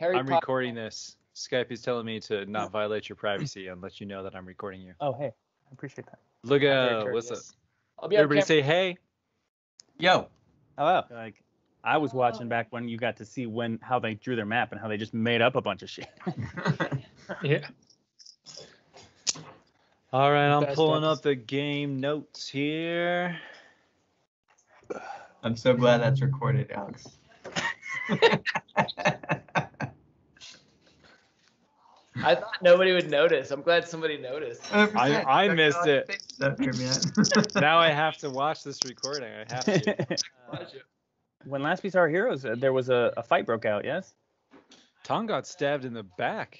Harry I'm Potter. recording this. Skype is telling me to not violate your privacy and let you know that I'm recording you. Oh, hey, I appreciate that. Look at uh, what's up? I'll be Everybody say hey. Yo, Hello. Like, I was watching back when you got to see when how they drew their map and how they just made up a bunch of shit. Yeah. All right, I'm Best pulling episode. up the game notes here. I'm so glad that's recorded, Alex. I thought nobody would notice. I'm glad somebody noticed. I- I missed it. Up here, man. Now I have to watch this recording. I have to. when last we saw our heroes, uh, there was a, a fight broke out. Yes. Ton got stabbed in the back.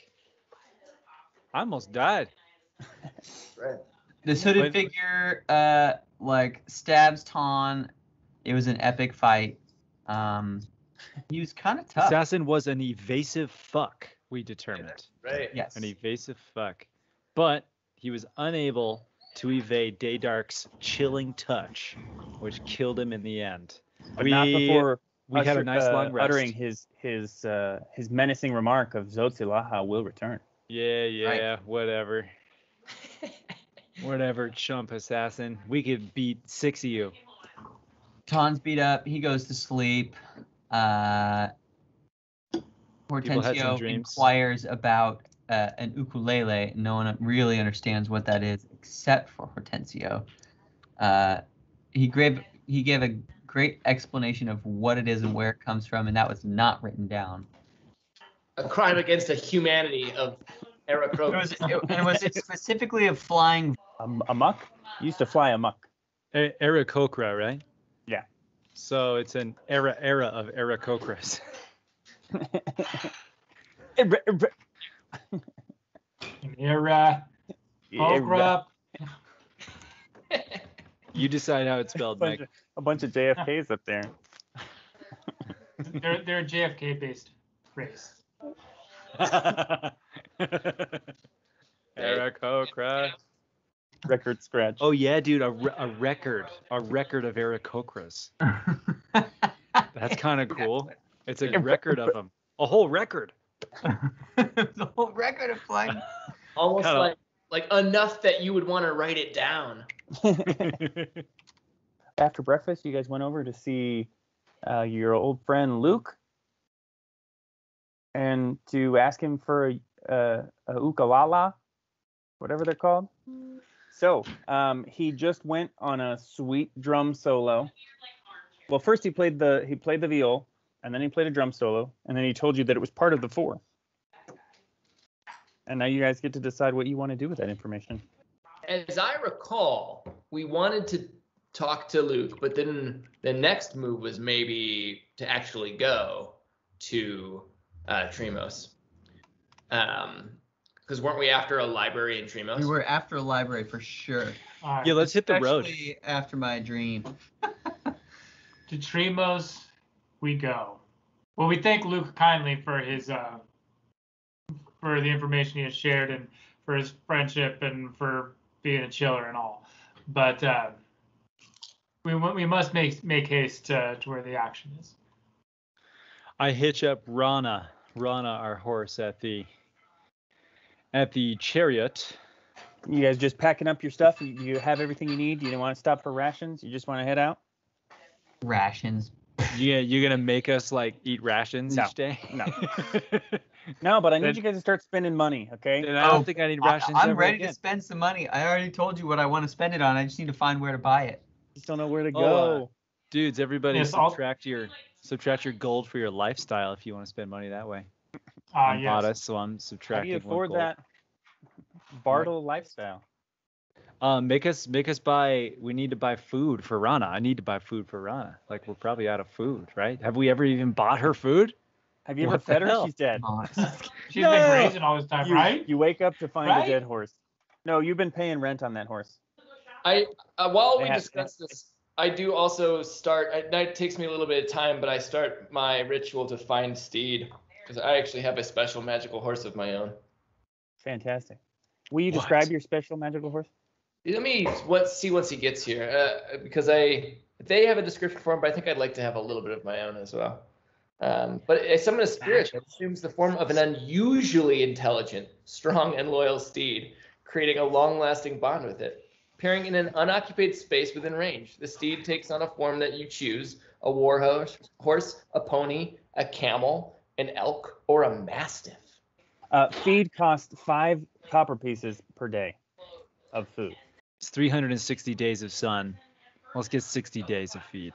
I almost died. Right. This hooded But- figure, uh, like stabs Ton. It was an epic fight. Um, he was kind of tough. Assassin was an evasive fuck. We determined Right. Yes. an evasive fuck, but he was unable to evade Daydark's chilling touch, which killed him in the end. But we not before we had a nice uh, long rest. uttering his his uh, his menacing remark of Zotzilaha will return. Yeah, yeah, whatever. whatever, chump assassin. We could beat six of you. Ton's beat up. He goes to sleep. Uh, had some Hortensio inquires about uh, an ukulele. No one really understands what that is except for Hortensio. Uh, he gave he gave a great explanation of what it is and where it comes from, and that was not written down. A crime against the humanity of Eric It was it, and was it specifically a flying? Um, amok used to fly amok. E- Aarakocra, right? Yeah. So it's an era era of Aarakocras. Era. Okra. You decide how it's a, spelled, bunch Mike. of, a bunch of JFKs up there. They're they're a JFK based race. Aarakocra. Record scratch. Oh yeah, dude, a, re- a record, a record of Aarakocras. That's kind of cool. It's a record of them, a whole record. the whole record of flying. Almost Kinda- like like enough that you would want to write it down. After breakfast, you guys went over to see uh, your old friend Luke and to ask him for a, a, a ukulala, whatever they're called. So um, he just went on a sweet drum solo. Well, first he played the he played the viol, and then he played a drum solo, and then he told you that it was part of the four. And now you guys get to decide what you want to do with that information. As I recall, we wanted to talk to Luke, but then the next move was maybe to actually go to uh, Triemos. Um, because weren't we after a library in Triemos? We were after a library for sure. All right. Yeah, let's hit the road. After my dream. To Triemos we go. Well, we thank Luke kindly for his uh, for the information he has shared and for his friendship and for being a chiller and all. But uh, we we must make make haste to, to where the action is. I hitch up Rana, Rana, our horse, at the at the chariot. You guys just packing up your stuff? You, you have everything you need? You don't want to stop for rations? You just want to head out? Rations. You you gonna make us like eat rations No, each day? no. No, but I need Then- you guys to start spending money, okay? and I don't Oh, think I need rations I'm ever ready again. to spend some money. I already told you what I want to spend it on. I just need to find where to buy it. Just don't know where to Oh, uh, go. Dudes, everybody Yes, I'll- subtract your subtract your gold for your lifestyle if you want to spend money that way. Ah, I'm bought us, so I'm subtracting. How do you afford that Bardle lifestyle? Um, make us make us buy. We need to buy food for Rana. I need to buy food for Rana. Like we're probably out of food, right? Have we ever even bought her food? Have you ever What the fed her? hell? She's dead. She's No. been grazing all this time, You, right? you wake up to find Right? a dead horse. No, you've been paying rent on that horse. I uh, while They we discuss this, I do also start. I, that takes me a little bit of time, but I start my ritual to find Steed because I actually have a special magical horse of my own. Fantastic. Will you What? describe your special magical horse? Let me what see once he gets here, uh, because I they have a description for him, but I think I'd like to have a little bit of my own as well. Um, but a summon a spirit that assumes the form of an unusually intelligent, strong, and loyal steed, creating a long-lasting bond with it. Appearing in an unoccupied space within range, the steed takes on a form that you choose: a war horse, horse, a pony, a camel, an elk, or a mastiff. Uh, feed costs five copper pieces per day of food. It's 360 days of sun. Let's get 60 days of feed.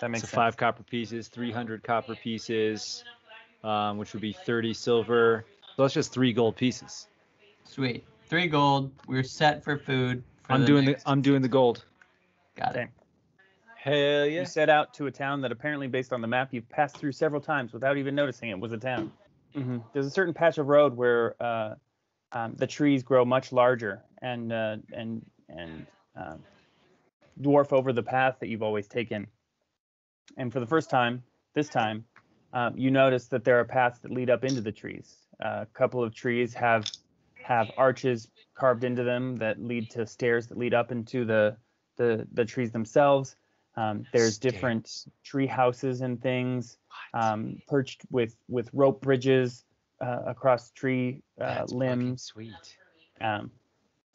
That makes so sense. five copper pieces, 300 copper pieces, um, which would be 30 silver. So that's just three gold pieces. Sweet. Three gold. We're set for food. For I'm doing the I'm doing the gold. Got it. Okay. Hell yeah. You set out to a town that apparently, based on the map, you've passed through several times without even noticing it was a town. hmm There's a certain patch of road where uh, um, the trees grow much larger and uh, and and um, dwarf over the path that you've always taken. And for the first time, this time, um, you notice that there are paths that lead up into the trees. a couple of trees have have arches carved into them that lead to stairs that lead up into the the, the trees themselves. Um, there's different tree houses and things um, perched with with rope bridges uh, across tree uh, limbs. sweet. Um,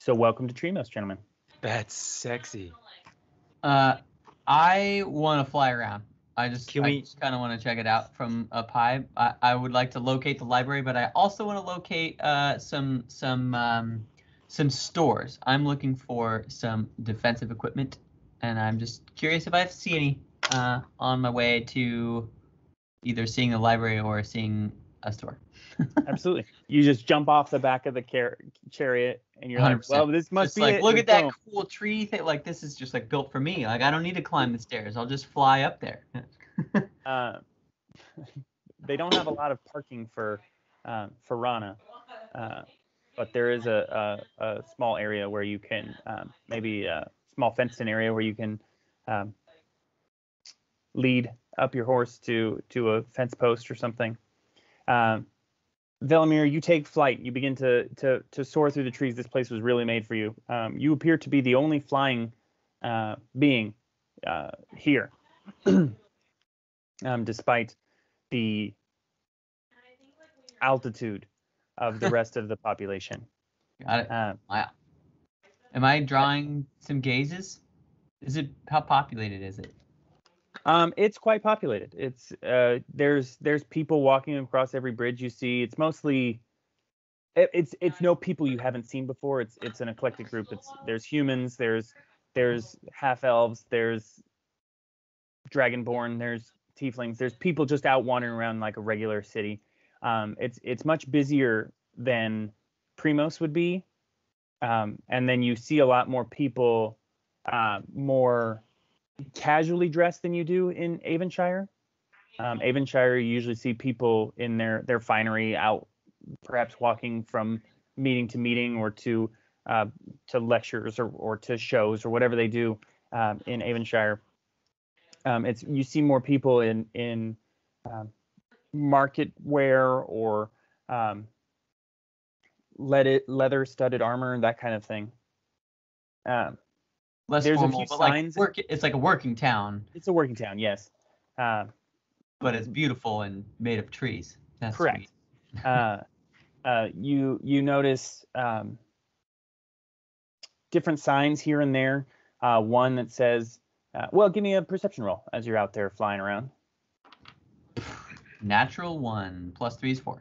so welcome to Triemos, gentlemen. That's sexy. Uh, I want to fly around. I just, Can I just kind of want to check it out from up high. I, I would like to locate the library, but I also want to locate uh, some some um, some stores. I'm looking for some defensive equipment, and I'm just curious if I see any uh, on my way to either seeing the library or seeing a store. Absolutely. You just jump off the back of the car- chariot and you're 100%. well, this must Just be like it. look at that cool tree thing. Like this is just like built for me. Like I don't need to climb the stairs. I'll just fly up there. Uh, they don't have a lot of parking for um, for Rana, uh, but there is a, a, a small area where you can um, maybe a small fenced-in area where you can um, lead up your horse to to a fence post or something. Um, Velimir, you take flight. You begin to to to soar through the trees. This place was really made for you. Um, you appear to be the only flying uh, being uh, here, um, despite the altitude of the rest of the population. Got it. Uh, Am I drawing some gazes? Is it how populated is it? Um, it's quite populated. It's uh, there's there's people walking across every bridge you see. It's mostly it, it's it's no people you haven't seen before. It's it's an eclectic group. It's there's humans, there's there's half elves, there's dragonborn, there's tieflings, there's people just out wandering around like a regular city. Um, it's it's much busier than Primos would be, um, and then you see a lot more people, uh, more casually dressed than you do in Avonshire. Um, Avonshire, you usually see people in their their finery out, perhaps walking from meeting to meeting or to uh, to lectures or, or to shows or whatever they do um, in Avonshire. Um, it's you see more people in in um, market wear or um, leather leather studded armor and that kind of thing. Um, Less There's a few but like signs- work. It's like a working town, it's a working town, yes. Uh, but it's beautiful and made of trees. That's Correct. uh, uh, you you notice um, different signs here and there. Uh, one that says, uh, "Well, give me a perception roll as you're out there flying around." Natural one plus three is four.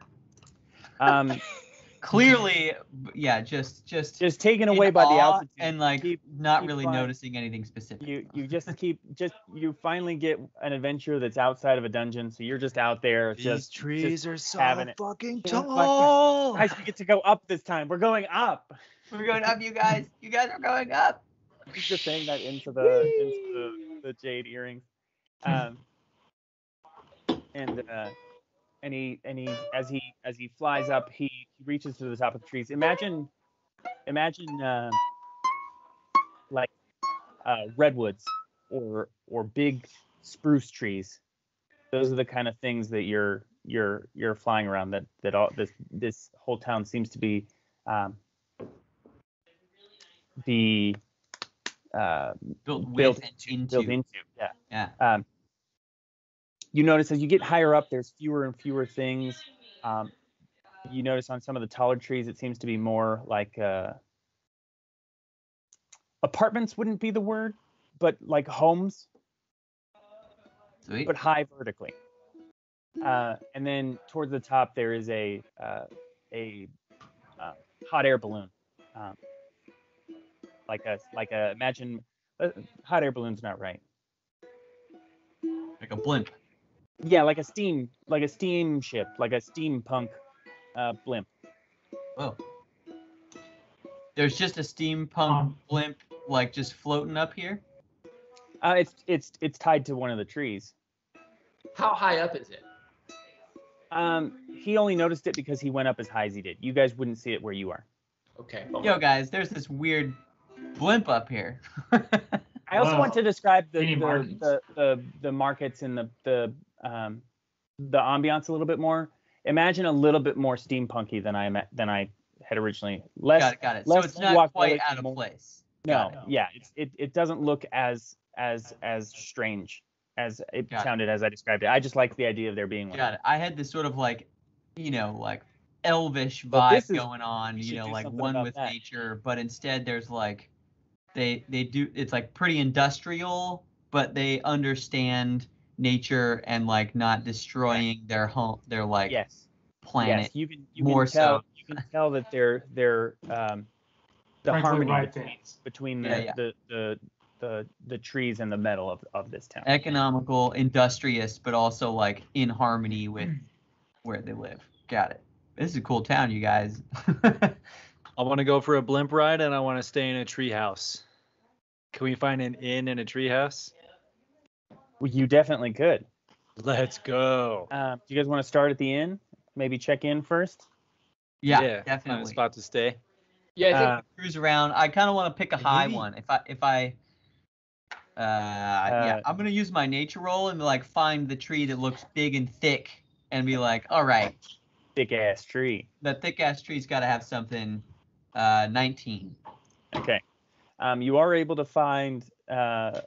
Um, Clearly, yeah, just just just taken away by the altitude. and like Keep- not keep really flying. noticing anything specific. you you just keep just you finally get an adventure that's outside of a dungeon, so you're just out there These just trees are so having it. fucking tall. Guys, we get to go up this time. We're going up. We're going up, you guys. You guys are going up. He's just saying that into the into the, the jade earrings. Um, and uh, and he and he as he as he flies up, he, he reaches to the top of the trees. Imagine imagine uh, like uh, redwoods or or big spruce trees. Those are the kind of things that you're you're you're flying around. That that all this this whole town seems to be um, be uh, Built built into, into. built into. Yeah. Yeah. Um, you notice as you get higher up, there's fewer and fewer things. Um, you notice on some of the taller trees, it seems to be more like uh, apartments wouldn't be the word, but like homes, Sweet. but high vertically. Uh, and then towards the top, there is a uh, a uh, hot air balloon, um, like a like a imagine uh, hot air balloon's not right. Like a blimp. Yeah, like a steam like a steamship, like a steampunk uh, blimp. Oh. There's just a steampunk Um, blimp like just floating up here. Uh, it's it's it's tied to one of the trees. How high up is it? Um, he only noticed it because he went up as high as he did. You guys wouldn't see it where you are. Okay. bummer. Yo guys, there's this weird blimp up here. I also Wow. want to describe the the, the, the the markets and the the um the ambiance a little bit more. Imagine a little bit more steampunky than I than I had originally. Less got it, got it. So it's not quite out of more- place. no, it. yeah, it it doesn't look as as as strange as it Got it. sounded as I described it. I just like the idea of there being one. Got it. I had this sort of like, you know, like elvish vibe is- going on, you know, like one with that. nature, but instead there's like they they do it's like pretty industrial, but they understand nature and like not destroying their home their like Yes. planet. Yes, you can you more can tell so. you can tell that they're they're um the Frankly, harmony white between, between the, Yeah, yeah. The, the the the trees and the metal of, of this town. Economical, industrious, but also like in harmony with Hmm. where they live. Got it. This is a cool town, you guys. I want to go for a blimp ride and I want to stay in a treehouse. Can we find an inn and a treehouse? Well, you definitely could. Let's go. Um, do you guys want to start at the inn? Maybe check in first. yeah, Find a definitely. spot to stay. Yeah, I think Uh, cruise around. I kind of want to pick a high Maybe. one. If I if I uh, yeah, I'm gonna use my nature roll and like find the tree that looks big and thick and be like, all right, thick ass tree. that thick ass tree's got to have something. Uh, 19. Okay. Um, you are able to find uh,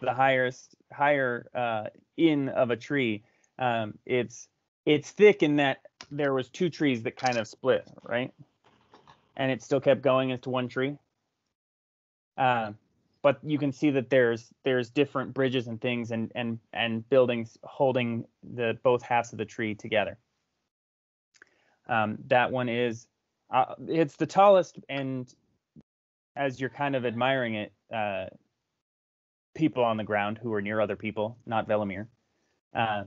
the highest higher uh, in of a tree. Um, it's it's thick in that there was two trees that kind of split, right? And it still kept going into one tree. Um, but you can see that there's there's different bridges and things and and and buildings holding the both halves of the tree together. Um, that one is uh, it's the tallest and as you're kind of admiring it, uh, people on the ground who are near other people, not Velimir, uh,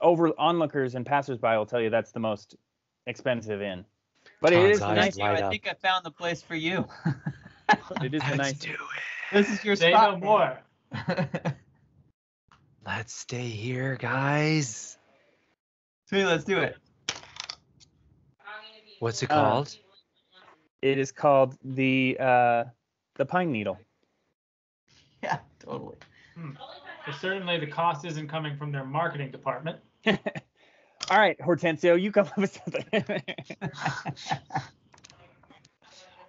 over onlookers and passersby will tell you that's the most expensive inn. But it Ton's is nice. light I up. think I found the place for you. It is a nice. do it. this is your Say spot. no more. Let's stay here, guys. Sweet, let's do it. What's it Uh, called? It is called the uh, the Pine Needle. Yeah, totally. Hmm. But certainly the cost isn't coming from their marketing department. All right, Hortensio, you come up with something.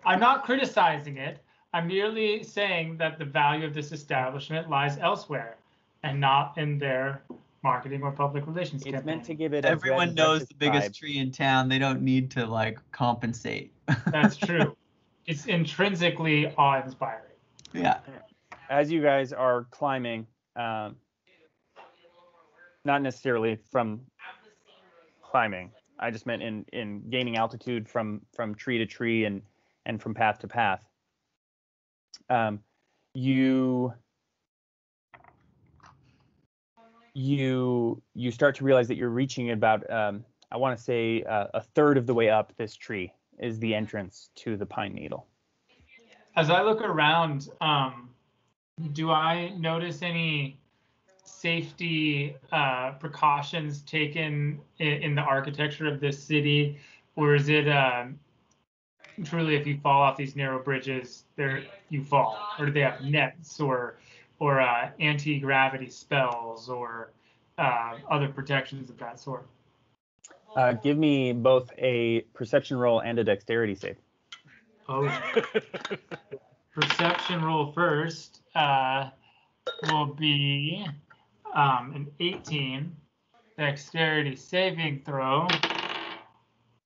I'm not criticizing it. I'm merely saying that the value of this establishment lies elsewhere and not in their marketing or public relations it's campaign. meant to give it. Everyone knows the biggest vibe. tree in town. They don't need to like compensate. That's true. It's intrinsically awe-inspiring. yeah. As you guys are climbing, um, not necessarily from climbing. I just meant in in gaining altitude from from tree to tree and and from path to path. Um, you you you start to realize that you're reaching about um, I want to say uh, a third of the way up this tree is the entrance to the pine needle. As I look around, um, do I notice any safety uh, precautions taken in, in the architecture of this city, or is it um, truly if you fall off these narrow bridges, there you fall, or do they have nets or or uh, anti-gravity spells or uh, other protections of that sort? Uh, give me both a perception roll and a dexterity save. Oh, perception roll first. Uh, will be um, an 18. Dexterity saving throw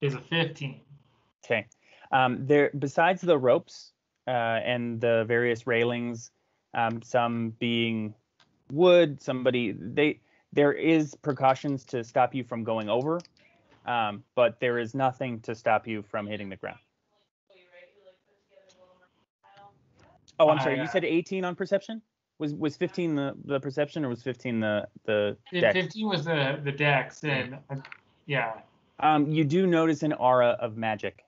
is a 15. Okay. Um, there, besides the ropes uh, and the various railings, um, some being wood, somebody they there is precautions to stop you from going over, um, but there is nothing to stop you from hitting the ground. Oh, I'm sorry. I, You uh, said 18 on perception. Was was 15 the, the perception or was 15 the the dex? 15 was the the dex, and uh, yeah, Um, you do notice an aura of magic.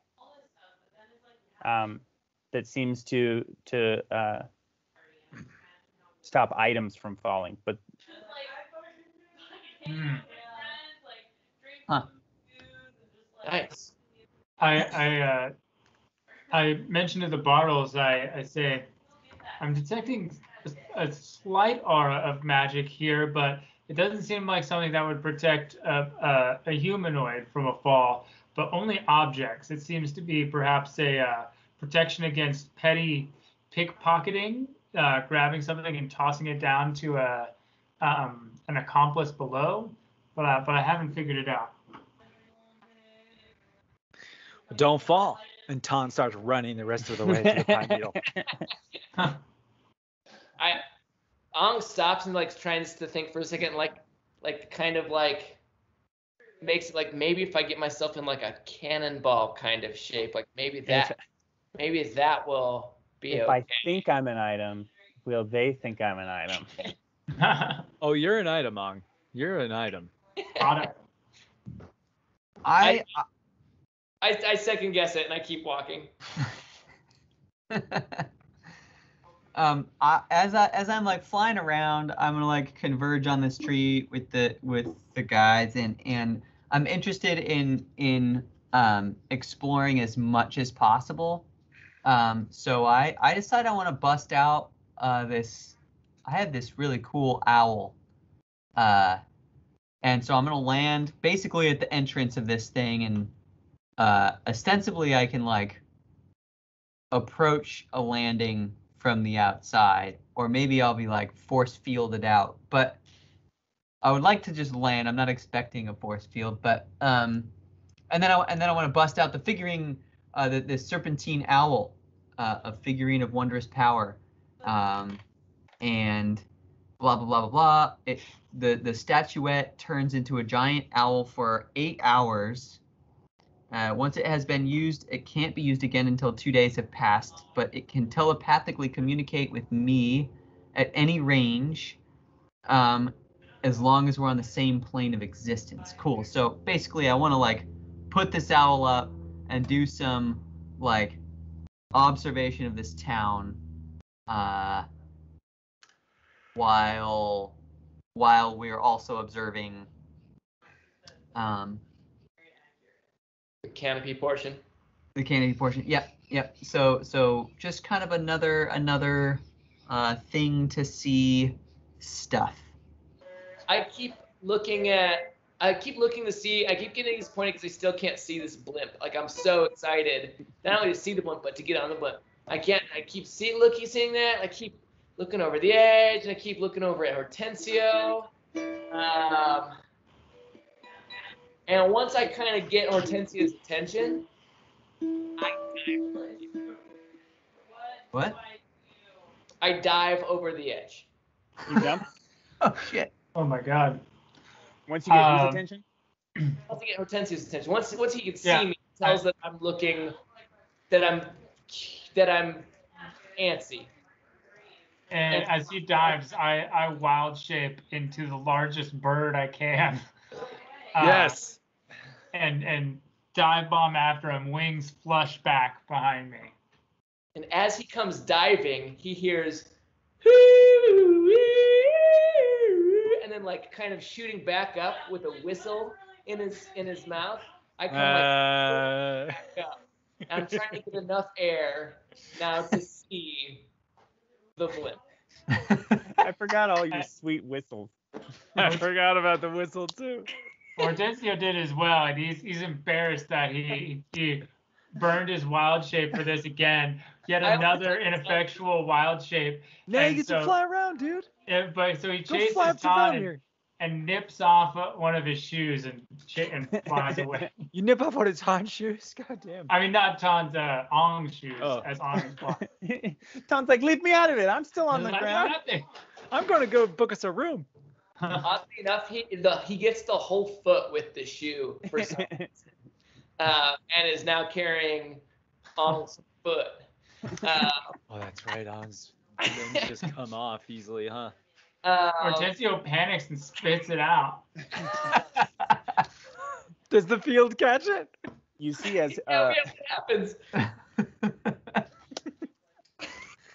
Um, that seems to to uh, stop items from falling, but Hmm. Nice. I I uh, I mentioned to the Bardles. I I say I'm detecting a, slight aura of magic here, but it doesn't seem like something that would protect a, a, a humanoid from a fall, but only objects. It seems to be perhaps a uh, protection against petty pickpocketing, uh, grabbing something and tossing it down to a um, an accomplice below, but uh, but I haven't figured it out. Don't fall. And Ton starts running the rest of the way to the pine needle. I Ong stops and like tries to think for a second, like like kind of like makes it like maybe if I get myself in like a cannonball kind of shape, like maybe that maybe that will be if okay. I think I'm an item, will they think I'm an item? Oh, you're an item, Ong. You're an item. Got it. I, I, I second guess it and I keep walking. um, I, as I as I'm like flying around, I'm gonna like converge on this tree with the with the guides, and and I'm interested in in um, exploring as much as possible. Um, so I I decide I want to bust out uh, this. I have this really cool owl, uh, and so I'm gonna land basically at the entrance of this thing, and uh, ostensibly I can like approach a landing from the outside, or maybe I'll be like force fielded out. But I would like to just land. I'm not expecting a force field, but um, and then I and then I want to bust out the figurine, uh, the the serpentine owl, uh, a figurine of wondrous power, um, and blah blah blah blah blah. It the the statuette turns into a giant owl for eight hours. Uh, once it has been used, it can't be used again until two days have passed, but it can telepathically communicate with me at any range um, as long as we're on the same plane of existence. Cool. So basically, I want to like put this owl up and do some like observation of this town uh, while while we're also observing um, The canopy portion. the canopy portion. Yep, yep. So so just kind of another another uh, thing to see stuff. I keep looking at I keep looking to see I keep getting disappointed because I still can't see this blimp. Like I'm so excited not only to see the blimp but to get on the blimp. I can't I keep see looking seeing that. I keep looking over the edge and I keep looking over at Hortensio. Um, and once I kind of get Hortensio's attention, I What? I dive over the edge. You jump Oh shit. Oh my god. once you get Um, his attention. Once I get Hortensio's attention, once once he can see Yeah. me, he tells that I'm looking, that I'm that I'm antsy. And as he dives, I, I wild shape into the largest bird I can. Uh, yes. And and dive bomb after him, wings flush back behind me. And as he comes diving, he hears and then like kind of shooting back up with a whistle in his in his mouth. I come like Uh, back up. And I'm trying to get enough air now to see the blimp. I forgot all your sweet whistles. I forgot about the whistle too. Hortensio did as well, and he's he's embarrassed that he he burned his wild shape for this again. yet another always- ineffectual wild shape. Now you And get so- to fly around, dude. And, but so he Go chases fly up to Ton and, and nips off uh, one of his shoes and and flies away. You nip off one of his hind shoes. God damn. I mean, not Ton's uh, Ong shoes, Oh. as Ong is flying. Ton's like, leave me out of it. I'm still on the ground. I'm gonna go book us a room. Oddly enough, he the, he gets the whole foot with the shoe for some, uh, and is now carrying Arnold's foot. Uh, Oh, that's right. Ong's limbs just come off easily, huh? um, Hortensio panics and spits it out. Does the field catch it? you see as uh, yeah, what happens?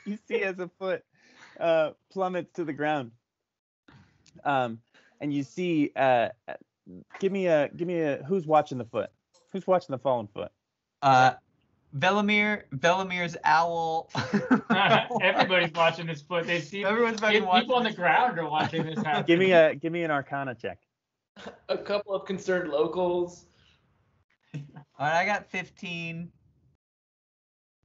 you see as a foot uh, plummets to the ground. Um, and you see, uh, give me a, give me a, who's watching the foot? Who's watching the fallen foot? Uh, Velimir, Velimir's owl. Everybody's watching this foot. They see Everyone's fucking people watching on the ground are watching this happen. Give me a, give me an Arcana check. A couple of concerned locals. All right, I got 15.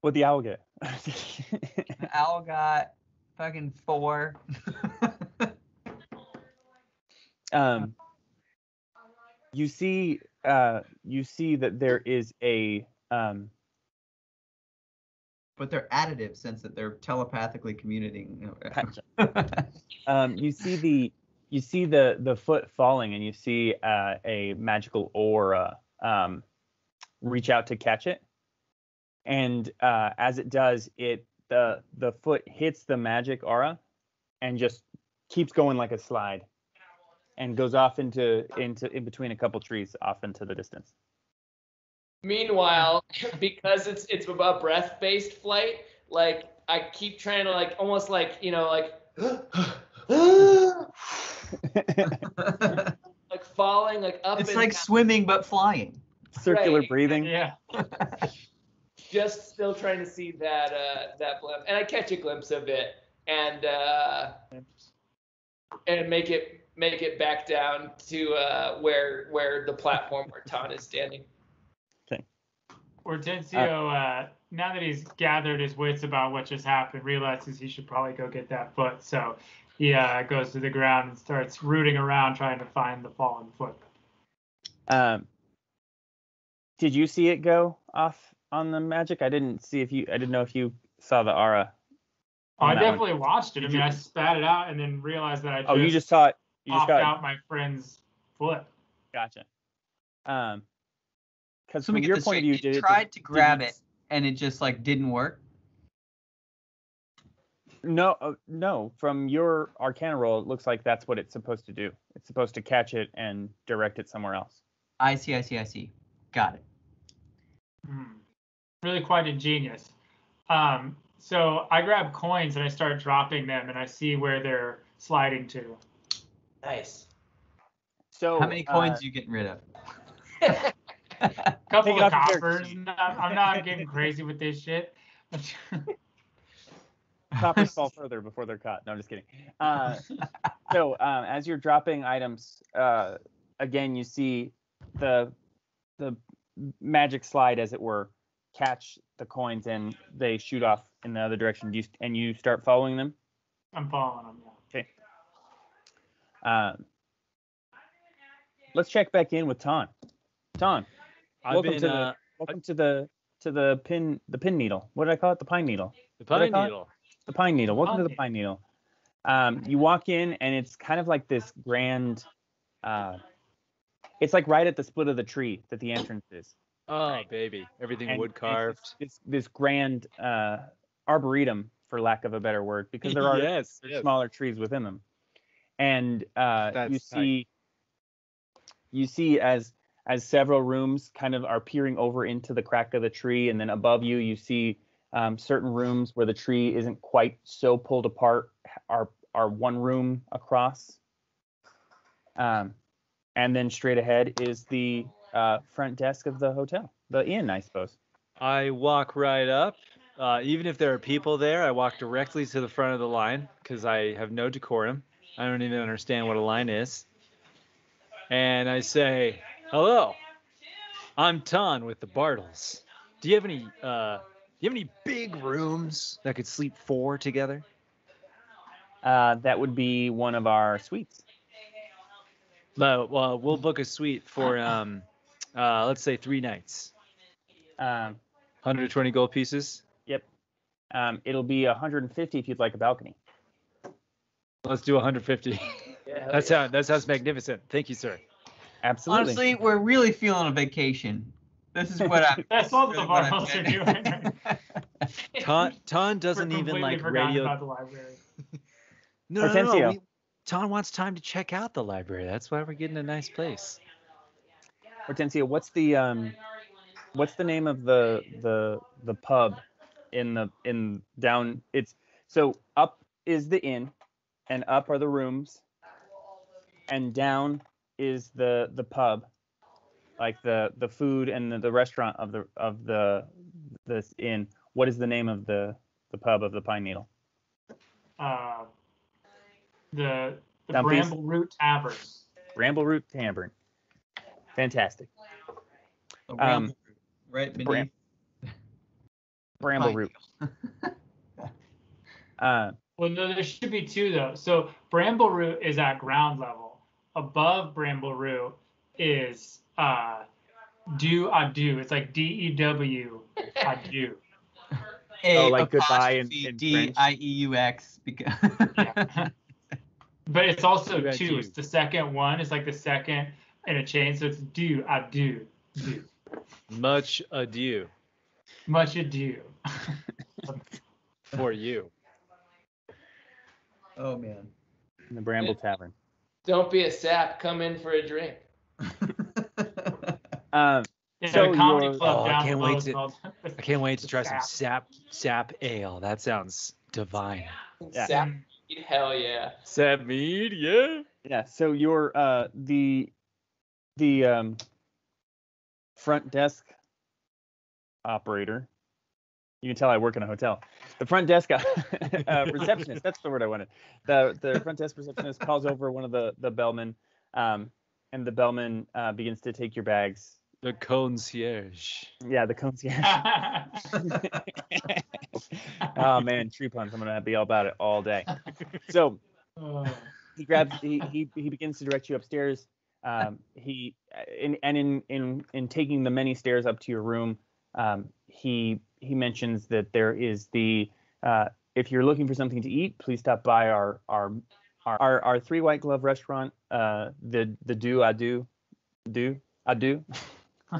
What the owl get? The owl got fucking four. um, you see, uh, you see that there is a, um, but they're additive since that they're telepathically communicating. Um, you see the you see the the foot falling and you see uh, a magical aura um, reach out to catch it. And uh, as it does it the the foot hits the magic aura and just keeps going like a slide and goes off into into in between a couple trees off into the distance Meanwhile, because it's it's about breath based flight, like I keep trying to like almost like you know like like falling like up. it's and like down, swimming but flying. circular Right. breathing Yeah. just still trying to see that uh that blimp, and I catch a glimpse of it and uh and make it make it back down to uh where where the platform where Ton is standing. Hortensio, uh, now that he's gathered his wits about what just happened, realizes he should probably go get that foot. So he uh, goes to the ground and starts rooting around trying to find the fallen foot. Um, did you see it go off on the magic? I didn't see if you. I didn't know if you saw the aura. Oh, I that one. definitely watched it. I mean, you- I spat it out and then realized that I just, Oh, you just saw it. You just popped got out my friend's foot. Gotcha. Um, because So from your point straight. of view, It did it tried to grab you- it and it just like didn't work. No, uh, no. From your Arcana roll, it looks like that's what it's supposed to do. It's supposed to catch it and direct it somewhere else. I see, I see, I see. Got it. Hmm. Really quite ingenious. Um, so I grab coins and I start dropping them, and I see where they're sliding to. Nice. So How many uh, coins you getting rid of? couple Take of coppers. Not- I'm not getting crazy with this shit. coppers fall further before they're caught. No, I'm just kidding. Uh, so um, as you're dropping items, uh, again you see the the magic slide, as it were, catch the coins and they shoot off in the other direction. Do you, and you start following them. I'm following them. Yeah. Um, let's check back in with Ton. Ton, I've Welcome been to the- uh, welcome to the to the pin the pin needle. What did I call it? The pine needle. the I pine needle. The pine needle. Welcome to the Pine pine needle. Um, you walk in and it's kind of like this grand. Uh, it's like right at the split of the tree that the entrance is. Oh baby, everything And- wood carved. It's this this grand uh, arboretum, for lack of a better word, because there are yes, yes. smaller trees within them. And uh, you That's tight. see you see as as several rooms kind of are peering over into the crack of the tree, and then above you you see um, certain rooms where the tree isn't quite so pulled apart are are one room across. Um, and then straight ahead is the uh, front desk of the hotel, the inn, I suppose. I walk right up. Uh, even if there are people there, I walk directly to the front of the line because I have no decorum. I don't even understand what a line is. And I say, "Hello, I'm Ton with the Bardles. Do you have any uh, do You have any big rooms that could sleep four together? Uh, that would be one of our suites. No, well, we'll book a suite for um, uh, let's say three nights. Um, 120 gold pieces. Yep. Um, it'll be 150 if you'd like a balcony. Let's do 150. Yeah, that sounds that sounds magnificent. Thank you, sir. Absolutely. Honestly, we're really feeling a vacation. This is what I'm. That's all the what I'm Marvels are doing. Ton Ton doesn't even like radio. about the library. No, no, no, no. We- Ton wants time to check out the library. That's why we're getting a nice place. Hortensio, what's the um, what's the name of the the the pub in the in down? It's so up is the inn, and up are the rooms, and down is the the pub, like the the food and the, the restaurant of the of the this inn. What is the name of the the pub of the Pine Needle? Uh, the the Dumpies. Bramble Root Tavern. Bramble Root Tavern. Fantastic. A Um, right beneath. Bram- Bramble Pine Root. Uh, Well, no, there should be two though. So Bramble Root is at ground level. Above Bramble Root is uh, Do Adieu. It's like D E W Adieu. A Oh, like goodbye in- apostrophe in D French? I E U X because. Yeah. But it's also Do two. adieu. It's the second one. It's like the second in a chain. So it's Do Adieu. Do. Much adieu Much ado. for you. Oh man. in the Bramble Tavern. Don't be a sap. Come in for a drink. Um, Yeah, So the comedy club Oh, I can't wait to- called I can't wait to try some Sap. sap sap ale. That sounds divine. Yeah. Sap. Hell yeah. Sap mead, yeah. yeah. So your uh the the um front desk operator. You can tell I work in a hotel. The front desk uh, receptionist. That's the word I wanted. The the front desk receptionist calls over one of the the bellmen, um, and the bellman uh, begins to take your bags. The concierge. Yeah, the concierge. oh man, tree puns. I'm gonna be all about it all day. So he grabs he, he he begins to direct you upstairs um he in and in in in taking the many stairs up to your room um he he mentions that there is the uh if you're looking for something to eat please stop by our our our our, our three white glove restaurant uh the the do i do do i do uh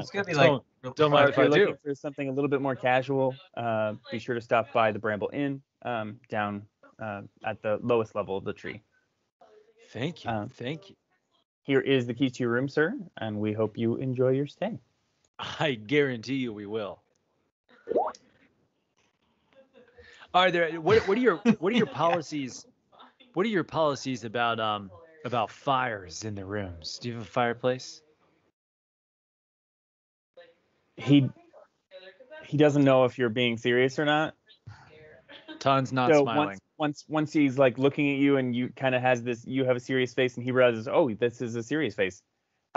It's gonna be like. don't or mind if if you're I looking do. for something a little bit more casual, uh, be sure to stop by the Bramble Inn um, down uh, at the lowest level of the tree. Thank you. Um, Thank you. Here is the key to your room, sir, and we hope you enjoy your stay. I guarantee you we will. Are there what what are your what are your policies what are your policies about um about fires in the rooms? Do you have a fireplace? He he doesn't know if you're being serious or not. Ton's not so smiling. once once once he's like looking at you and you kind of has this you have a serious face and he realizes oh this is a serious face.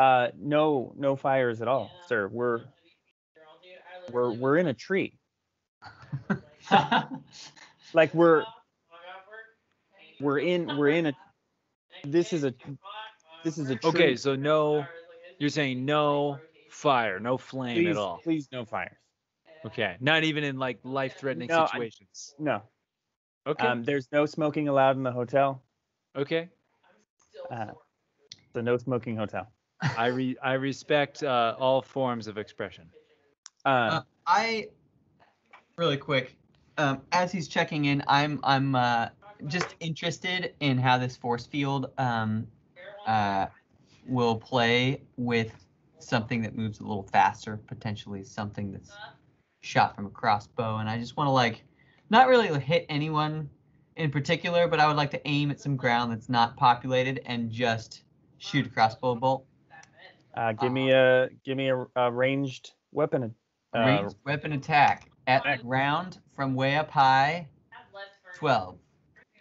Uh, no no fires at all, sir. We're we're we're in a tree. Like we're we're in we're in a this is a this is a tree. Okay, so no you're saying no fire, no flame please, at all. please no fires. Okay. Not even in like life threatening No, I- situations. No. Okay. Um, there's no smoking allowed in the hotel. okay. Uh, the no smoking hotel. I re- I respect uh, all forms of expression. Uh, Uh, I really quick. Um, as he's checking in, I'm I'm uh, just interested in how this force field um, uh, will play with something that moves a little faster, potentially something that's shot from a crossbow, and I just want to like not really hit anyone in particular, but I would like to aim at some ground that's not populated and just shoot a crossbow bolt. Uh, give me a give me a, a ranged weapon. Uh, Ranged weapon attack at the ground from way up high. Twelve.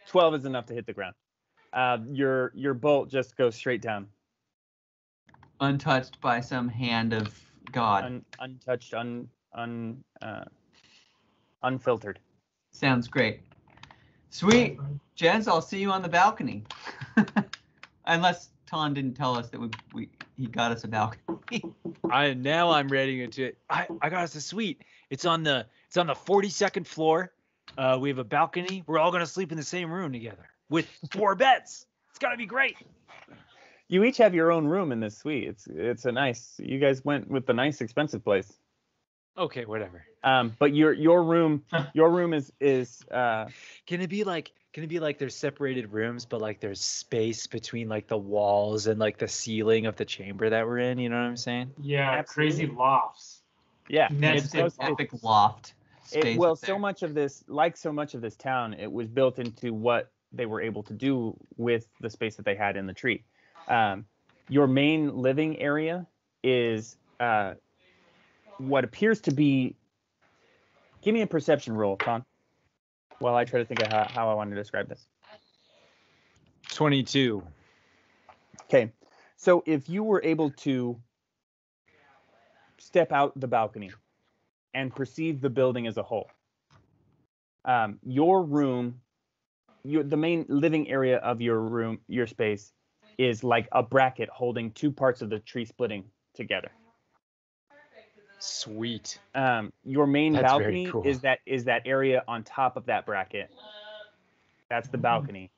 Twelve is enough to hit the ground. Uh, your your bolt just goes straight down, untouched by some hand of God. un, untouched, un un uh, unfiltered. Sounds great. Sweet. Jens, I'll see you on the balcony. Unless Ton didn't tell us that we, we he got us a balcony. I now I'm ready to. I I got us a suite. It's on the it's on the 42nd floor. Uh, we have a balcony. We're all gonna sleep in the same room together with four beds. It's gotta be great. You each have your own room in this suite. It's it's a nice. You guys went with the nice expensive place. Okay, whatever. Um, but your your room your room is is uh Can it be like can it be like there's separated rooms, but like there's space between like the walls and like the ceiling of the chamber that we're in? You know what I'm saying? Yeah, crazy lofts. yeah. Nested It's supposed- loft. Epic loft It, well, up so much of this, like so much of this town, it was built into what they were able to do with the space that they had in the tree. Um, your main living area is uh, what appears to be. Give me a perception roll, Con. While I try to think of how, how I want to describe this. 22. Okay, so if you were able to step out the balcony and perceive the building as a whole, um, your room, your the main living area of your room, your space, is like a bracket holding two parts of the tree splitting together. Sweet. Um, your main That's balcony cool. is that is that area on top of that bracket. That's the balcony.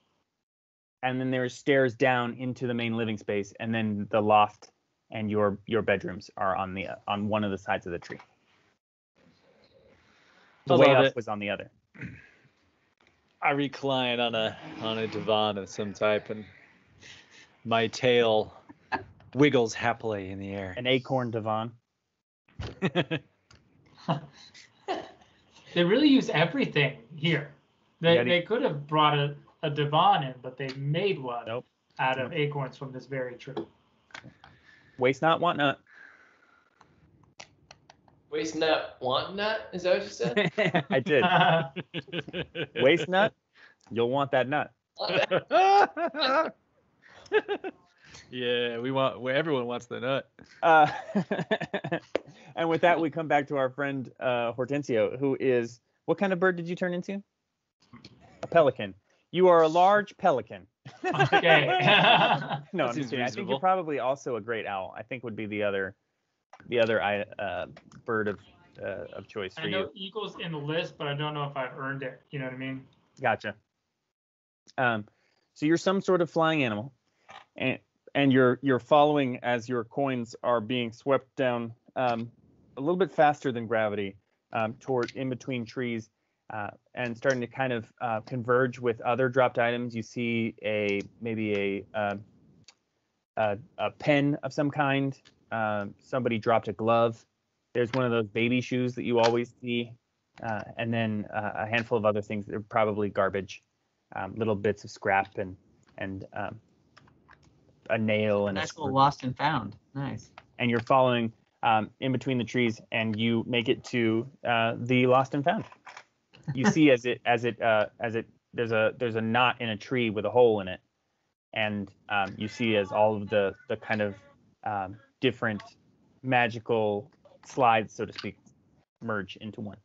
And then there's stairs down into the main living space, and then the loft and your your bedrooms are on the on one of the sides of the tree. The I way up it. was on the other. I recline on a on a divan of some type, and my tail wiggles happily in the air. An acorn divan. They really use everything here. They, Yeti. they could have brought a, a divan in, but they made one Nope. out of acorns from this very tree. Waste not, want not. Waste nut, want nut? Is that what you said? I did. Waste nut. You'll want that nut. Yeah, we want. Well, everyone wants the nut. Uh, and with that, we come back to our friend uh, Hortensio, who is what kind of bird did you turn into? A pelican. You are a large pelican. okay. No, I'm just kidding. I think you're probably also a great owl. I think would be the other, the other I- uh, bird of uh, of choice for I know you. eagles in the list, but I don't know if I've earned it. You know what I mean? Gotcha. Um, so you're some sort of flying animal, and and you're you're following as your coins are being swept down um, a little bit faster than gravity um, toward in between trees, uh, and starting to kind of uh, converge with other dropped items. You see a maybe a um a, a pen of some kind. Um, somebody dropped a glove. There's one of those baby shoes that you always see uh, and then uh, a handful of other things that are probably garbage, um, little bits of scrap and and a nail and a Nice little screw. lost and found. Nice. and you're following um, in between the trees, and you make it to uh, the lost and found. You see as it as it uh, as it there's a there's a knot in a tree with a hole in it, and um, you see as all of the the kind of um, different magical slides, so to speak, merge into one.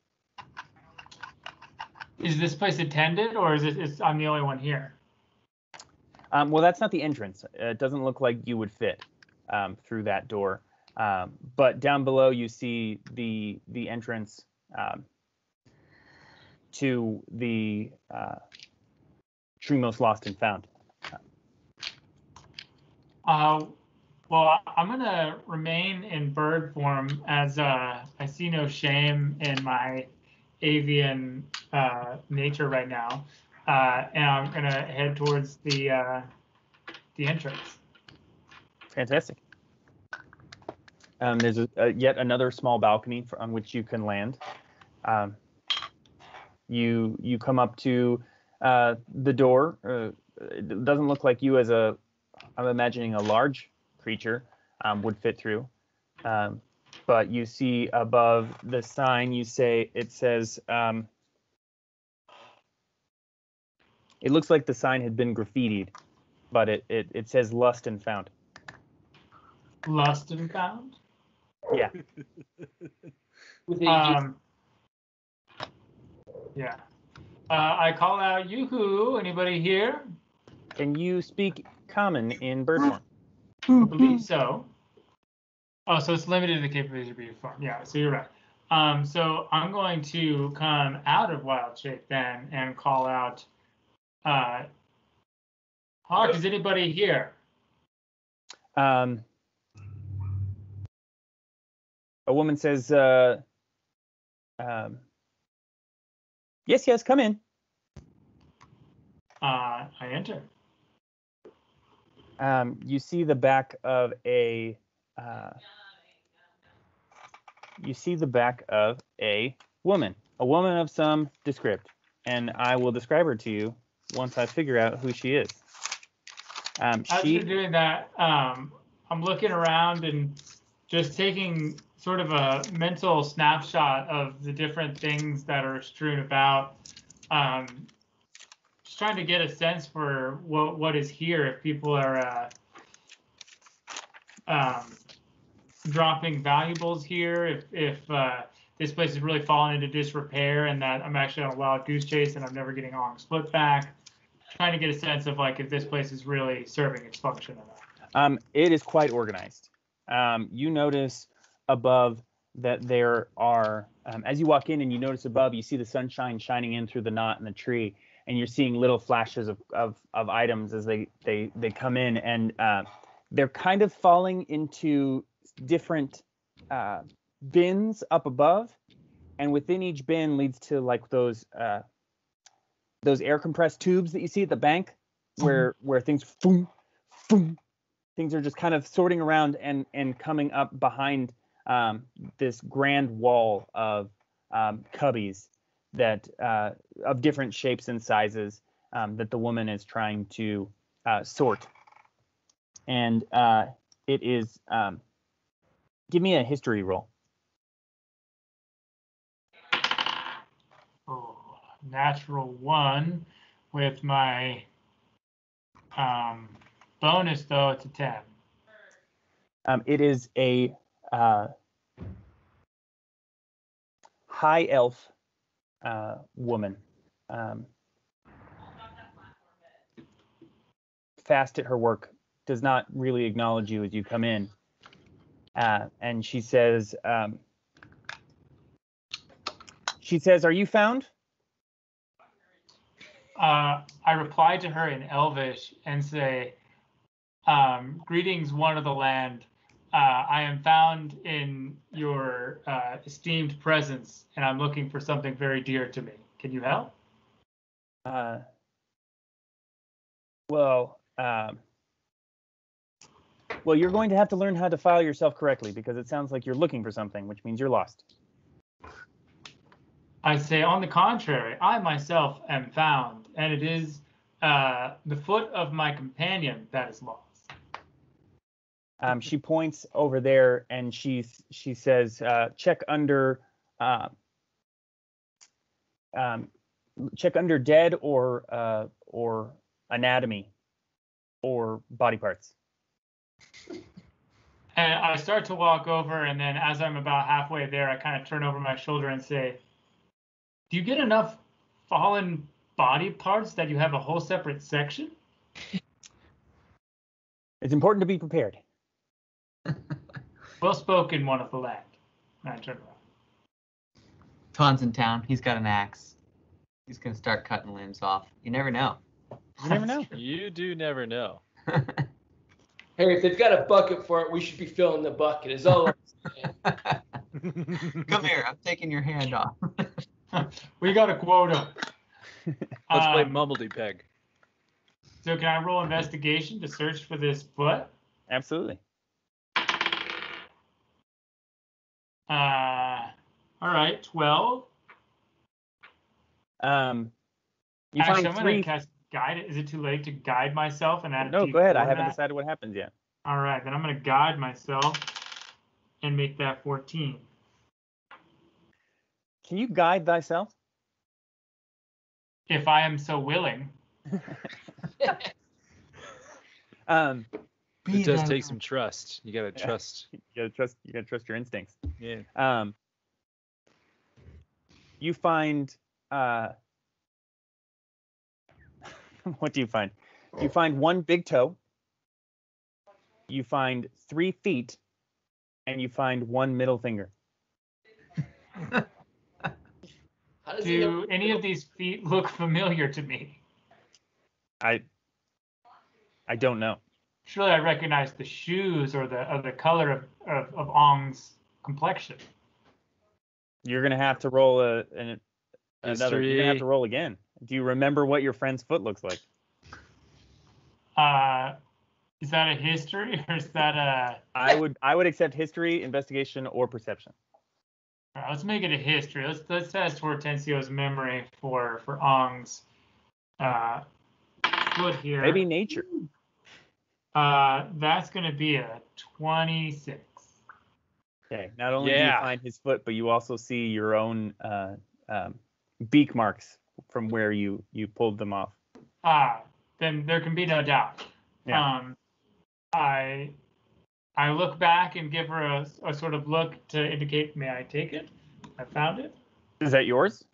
Is this place attended, or is it? Is I'm the only one here? Um, well, that's not the entrance. Uh, It doesn't look like you would fit um, through that door. Um, but down below, you see the the entrance um, to the uh, Triemos Lost and Found. Uh, well, I'm gonna remain in bird form as uh, I see no shame in my avian uh, nature right now, uh, and I'm gonna head towards the uh, the entrance. Fantastic. Um, there's a, a, yet another small balcony for, on which you can land. Um, you you come up to uh, the door. Uh, it doesn't look like you as a. I'm imagining a large creature um, would fit through, um, but you see above the sign. You say it says. It looks like the sign had been graffitied, but it, it, it says lust and found. Lust and found. Yeah. With a Um, yeah. Uh, I call out Yoo-hoo. Anybody here? Can you speak common in bird form? I believe so. Oh, so it's limited to the capability of being form. Yeah, so you're right. Um, so I'm going to come out of wild shape then and call out uh Hawk, is anybody here? Um, a woman says, uh, um, "Yes, yes, come in." Uh I enter. Um, you see the back of a. Uh, you see the back of a woman, a woman of some descript, and I will describe her to you once I figure out who she is. Um, As she you're doing that, um, I'm looking around and just taking sort of a mental snapshot of the different things that are strewn about. Um, just trying to get a sense for what what is here. If people are uh, um, dropping valuables here, if if uh, this place is really falling into disrepair, and that I'm actually on a wild goose chase and I'm never getting on split back trying to get a sense of like if this place is really serving its function or not. Um, it is quite organized. Um, you notice above that there are, um, as you walk in and you notice above, you see the sunshine shining in through the knot in the tree, and you're seeing little flashes of, of, of items as they, they, they come in, and uh, they're kind of falling into different uh, bins up above, and within each bin leads to like those uh, those air compressed tubes that you see at the bank, where where things boom, boom, things are just kind of sorting around and and coming up behind um, this grand wall of um, cubbies that uh, of different shapes and sizes um, that the woman is trying to uh, sort. And uh, it is um, give me a history roll. Natural one with my um, bonus though it's a ten. Um, it is a uh, high elf uh, woman. Um, fast at her work, does not really acknowledge you as you come in. Uh, and she says, um, she says, "Are you found?" Uh, I reply to her in Elvish and say, um, "Greetings, one of the land. Uh, I am found in your uh, esteemed presence, and I'm looking for something very dear to me. Can you help?" Uh, well, um, well, you're going to have to learn how to file yourself correctly because it sounds like you're looking for something, which means you're lost. I say, on the contrary, I myself am found, and it is uh, the foot of my companion that is lost. Um, she points over there and she she says, uh, "Check under, uh, um, check under dead or uh, or anatomy or body parts." And I start to walk over, and then as I'm about halfway there, I kind of turn over my shoulder and say, Do you get enough fallen body parts that you have a whole separate section? It's important to be prepared. Well spoken, one of the land. And I turn around. Ton's in town. He's got an axe. He's gonna start cutting limbs off. You never know. You never know. You do never know. Hey, if they've got a bucket for it, we should be filling the bucket. Is all. I'm saying. Come here. I'm taking your hand off. We got a quota. Let's play Um, Mumbledy Peg. So can I roll investigation to search for this foot? Absolutely. Uh, all right, 12. Um, you Actually, I'm find gonna cast guide. Is it too late to guide myself and add a No, D4 go ahead. I haven't that? decided what happens yet. All right, then I'm going to guide myself and make that 14. Can you guide thyself? If I am so willing. Um, It does take some trust. You gotta Yeah. trust. you gotta trust. You gotta trust your instincts. Yeah. Um, you find uh, what do you find? You find one big toe. You find three feet, and you find one middle finger. How does he? Do any of these feet look familiar to me? I I don't know. Surely I recognize the shoes or the or the color of, of, of Ong's complexion. You're gonna have to roll a an, another. You're gonna have to roll again. Do you remember what your friend's foot looks like? Uh, is that a history or is that a? I would I would accept history, investigation, or perception. All right, let's make it a history. Let's let's test Hortensio's memory for for Ong's uh, foot here. Maybe nature. Uh, that's gonna be a twenty-six. Okay. Not only do you find his foot, but you also see your own uh, um, beak marks from where you you pulled them off. Ah, then there can be no doubt. Yeah. Um, I I look back and give her a, a sort of look to indicate, may I take it? I found it. Is that yours?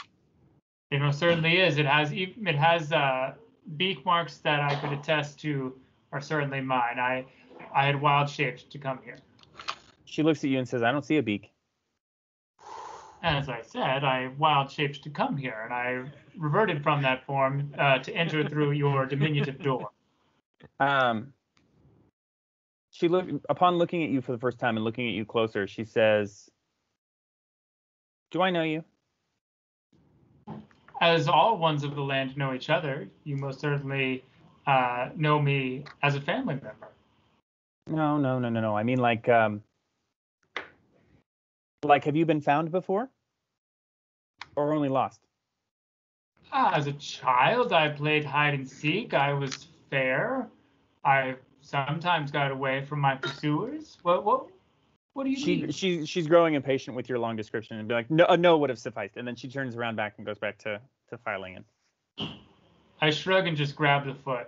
It most certainly is. It has it has uh, beak marks that I could attest to are certainly mine. I I had wild shaped to come here. She looks at you and says, "I don't see a beak." As I said, I wild shaped to come here, and I reverted from that form uh, to enter through your diminutive door. Um, she look upon looking at you for the first time and looking at you closer. She says, "Do I know you?" As all ones of the land know each other, you most certainly uh, know me as a family member. No, no, no, no, no. I mean, like, um, like, have you been found before, or only lost? Ah, As a child, I played hide and seek. I was fair. I sometimes got away from my pursuers. What what what do you She mean? she she's growing impatient with your long description and be like, "No, a no would have sufficed." And then she turns around back and goes back to to filing in. I shrug and just grab the foot.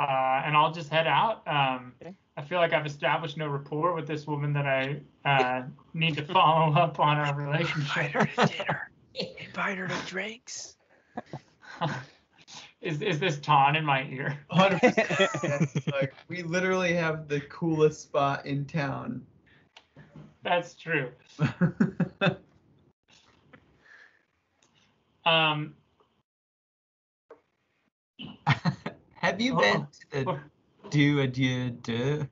Uh, and I'll just head out. Um, Okay. I feel like I've established no rapport with this woman that I uh, need to follow up on our relationship. dinner. Invite her to drinks. is is this Ton in my ear? 100%. like, we literally have the coolest spot in town. That's true. Um, Have you been to the do a do do?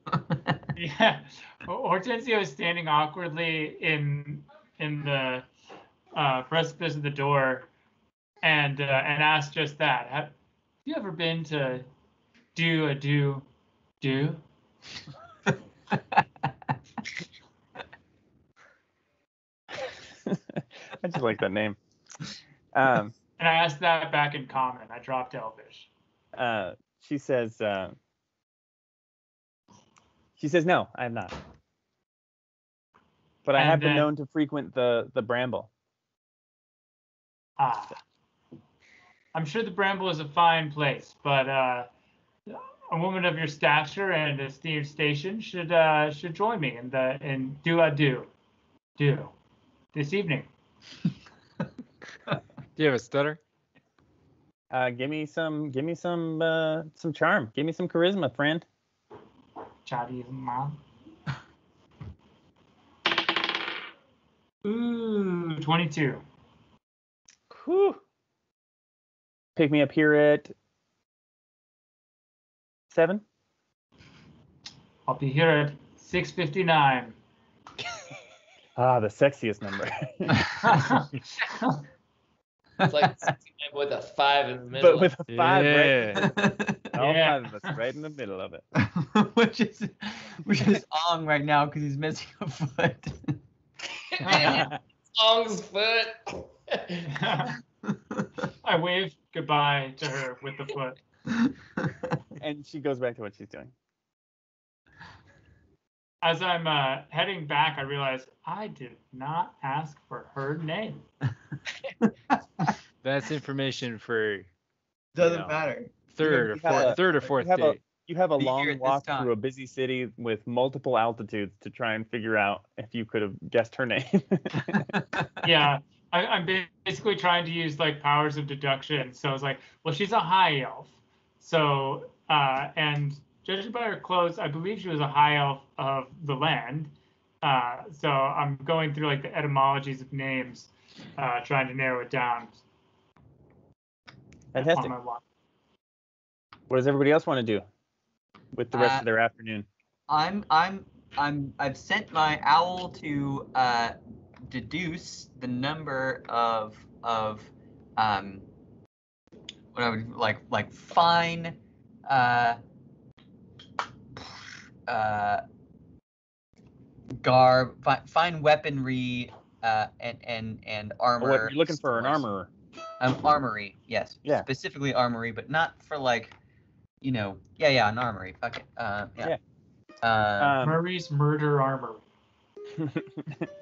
yeah, Hortensio is standing awkwardly in in the uh, precipice of the door, and uh, and asks just that. Have you ever been to do a do do? I just like that name. Um, And I asked that back in common. I dropped Elvish. uh, she says, uh, she says, no, I have not. But I And have been known to frequent the the bramble. Ah, I'm sure the Bramble is a fine place, but uh, a woman of your stature and esteemed station should uh, should join me in the in do I do do this evening. Do you have a stutter? Uh, give me some, give me some, uh, some charm. Give me some charisma, friend. Chatty mom. Ooh, 22. Whew. Pick me up here at seven. I'll be here at 6:59. Ah, the sexiest number. It's like with a five in the middle. but with a five, right? yeah. All Yeah. five of us right in the middle of it. which is which is Ong right now because he's missing a foot. Ong's foot. I waved goodbye to her with the foot. And she goes back to what she's doing. As I'm uh, heading back, I realize I did not ask for her name. That's information for Doesn't Yeah. matter. third or fourth, a- third or you fourth have a- date. You have a Be long walk through a busy city with multiple altitudes to try and figure out if you could have guessed her name. yeah, I, I'm basically trying to use like powers of deduction. So I was like, well, she's a high elf. So, uh, and judging by her clothes, I believe she was a high elf of the land. Uh, so I'm going through like the etymologies of names, uh, trying to narrow it down Fantastic. on my walk. What does everybody else want to do with the rest Uh, of their afternoon? I'm I'm I'm I've sent my owl to uh, deduce the number of of um what I would like like fine uh uh garb fi- fine weaponry uh and and and Oh, armor. what, you're looking for an stores. armorer. Um, armory, yes. Yeah. Specifically armory, but not for like, you know, yeah, yeah, an armory. Fuck it. Uh, yeah. Uh, Um, Murray's murder armor.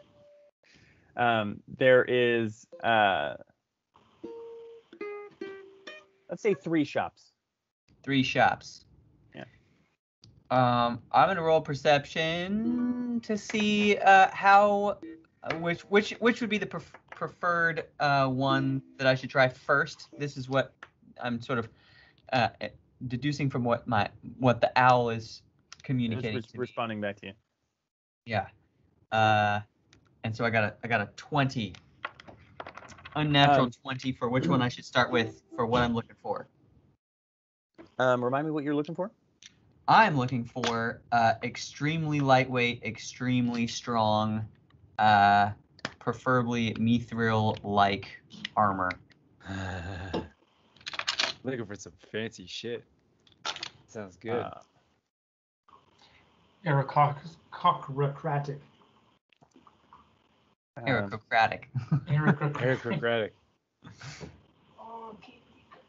um, there is, uh, let's say three shops. three shops. Yeah. Um, I'm gonna roll perception to see uh, how, uh, which which which would be the pref- preferred uh, one that I should try first. This is what I'm sort of uh, eh, deducing from what my what the owl is communicating. me. responding back to you. Yeah. Uh, and so I got a I got a twenty. Unnatural Um, twenty for which one I should start with for what I'm looking for. Um, remind me what you're looking for. I'm looking for uh, extremely lightweight, extremely strong, uh, preferably mithril-like armor. Looking for some fancy shit. Sounds good. Uh, Aristocratic. Um, Aristocratic. Aristocratic.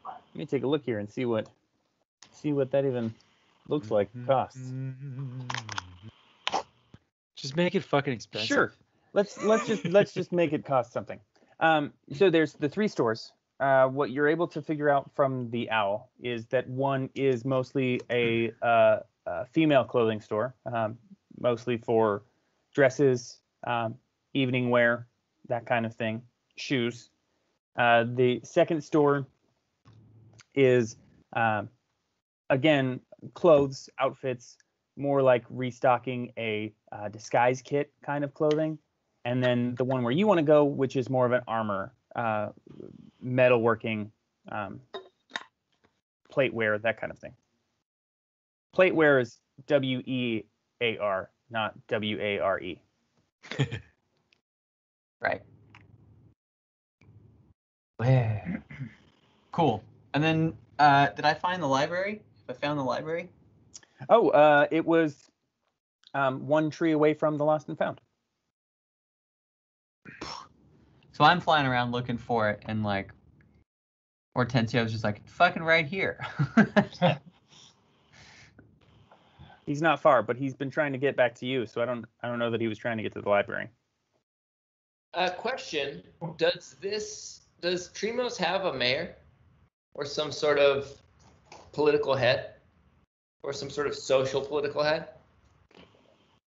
let me take a look here and see what, see what that even looks like Mm-hmm. costs. Just make it fucking expensive. Sure. Let's let's just let's just make it cost something. Um, so there's the three stores. Uh, what you're able to figure out from the owl is that one is mostly a, uh, a female clothing store, um, mostly for dresses, um, evening wear, that kind of thing, shoes. Uh, the second store is um, again clothes, outfits, more like restocking a uh, disguise kit kind of clothing. And then the one where you want to go, which is more of an armor, uh, metalworking, um, plateware, that kind of thing. Plateware is W E A R, not W A R E. right. Where? Cool. And then, uh, did I find the library? Have I found the library? Oh, uh, it was um, one tree away from the lost and found. So I'm flying around looking for it, and like, Hortensio's just like, fucking right here. He's not far, but he's been trying to get back to you, so I don't I don't know that he was trying to get to the library. Uh, question: Does this does Triemos have a mayor, or some sort of political head, or some sort of social political head?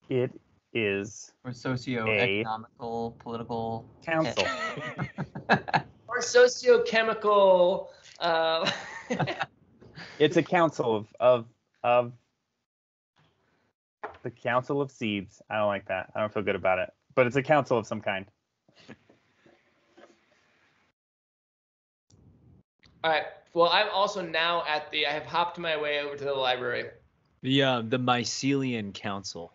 It is or socio-economical, political council. Or sociochemical? Uh, it's a council of of of the council of seeds. I don't like that. I don't feel good about it. But it's a council of some kind. All right. Well, I'm also now at the. I have hopped my way over to the library. The uh, the Mycelian Council.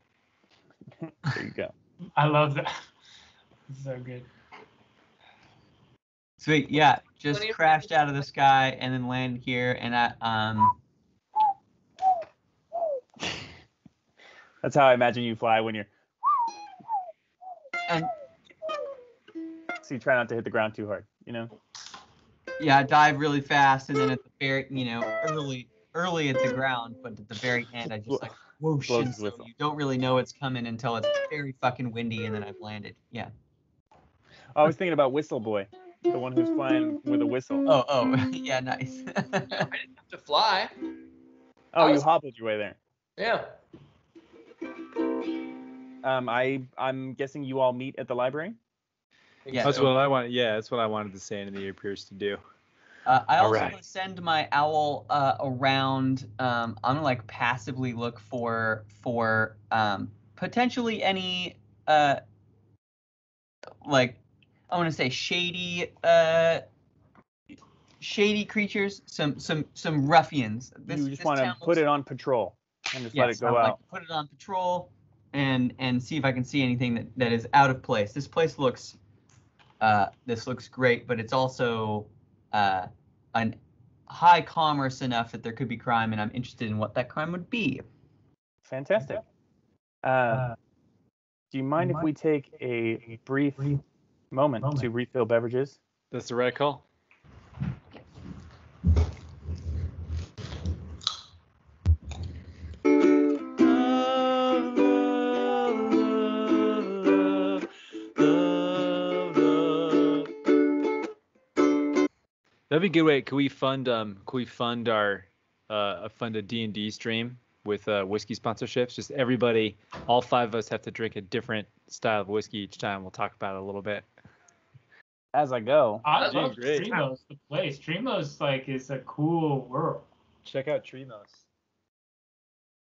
There you go. I love that. so good. Sweet, yeah. Just crashed out of the sky and then landed here, and I um. That's how I imagine you fly when you're. And So you try not to hit the ground too hard, you know. Yeah, dive really fast, and then at the very, you know, early, early at the ground, but at the very end, I just like whoosh, and so whistle. you don't really know it's coming until it's very fucking windy, and then I've landed. Yeah. I was thinking about Whistle Boy, the one who's flying with a whistle. Oh, oh, yeah, nice. I didn't have to fly. Oh, I you hobbled your way there. Yeah. Um, I I'm guessing you all meet at the library. Yeah. That's so- what I want. Yeah, that's what I wanted the Sand in the Appears to do. Uh, I also Alright. want to send my owl uh, around. Um, I'm gonna like passively look for for um, potentially any uh, like I want to say shady uh, shady creatures, some some some ruffians. This, you just want to put looks- it on patrol and just let it go I would like out. to put it on patrol and and see if I can see anything that, that is out of place. This place looks uh, this looks great, but it's also uh, an high commerce enough that there could be crime, and I'm interested in what that crime would be. Fantastic. Uh, do you mind if we take a brief moment to refill beverages? That's the right call. That'd be a good way. Could we fund um could we fund our uh fund a D and D stream with uh whiskey sponsorships? Just everybody, all five of us have to drink a different style of whiskey each time. We'll talk about it a little bit. As I go, I That'd love great. Triemos, the place. Triemos like is a cool world. Check out Triemos.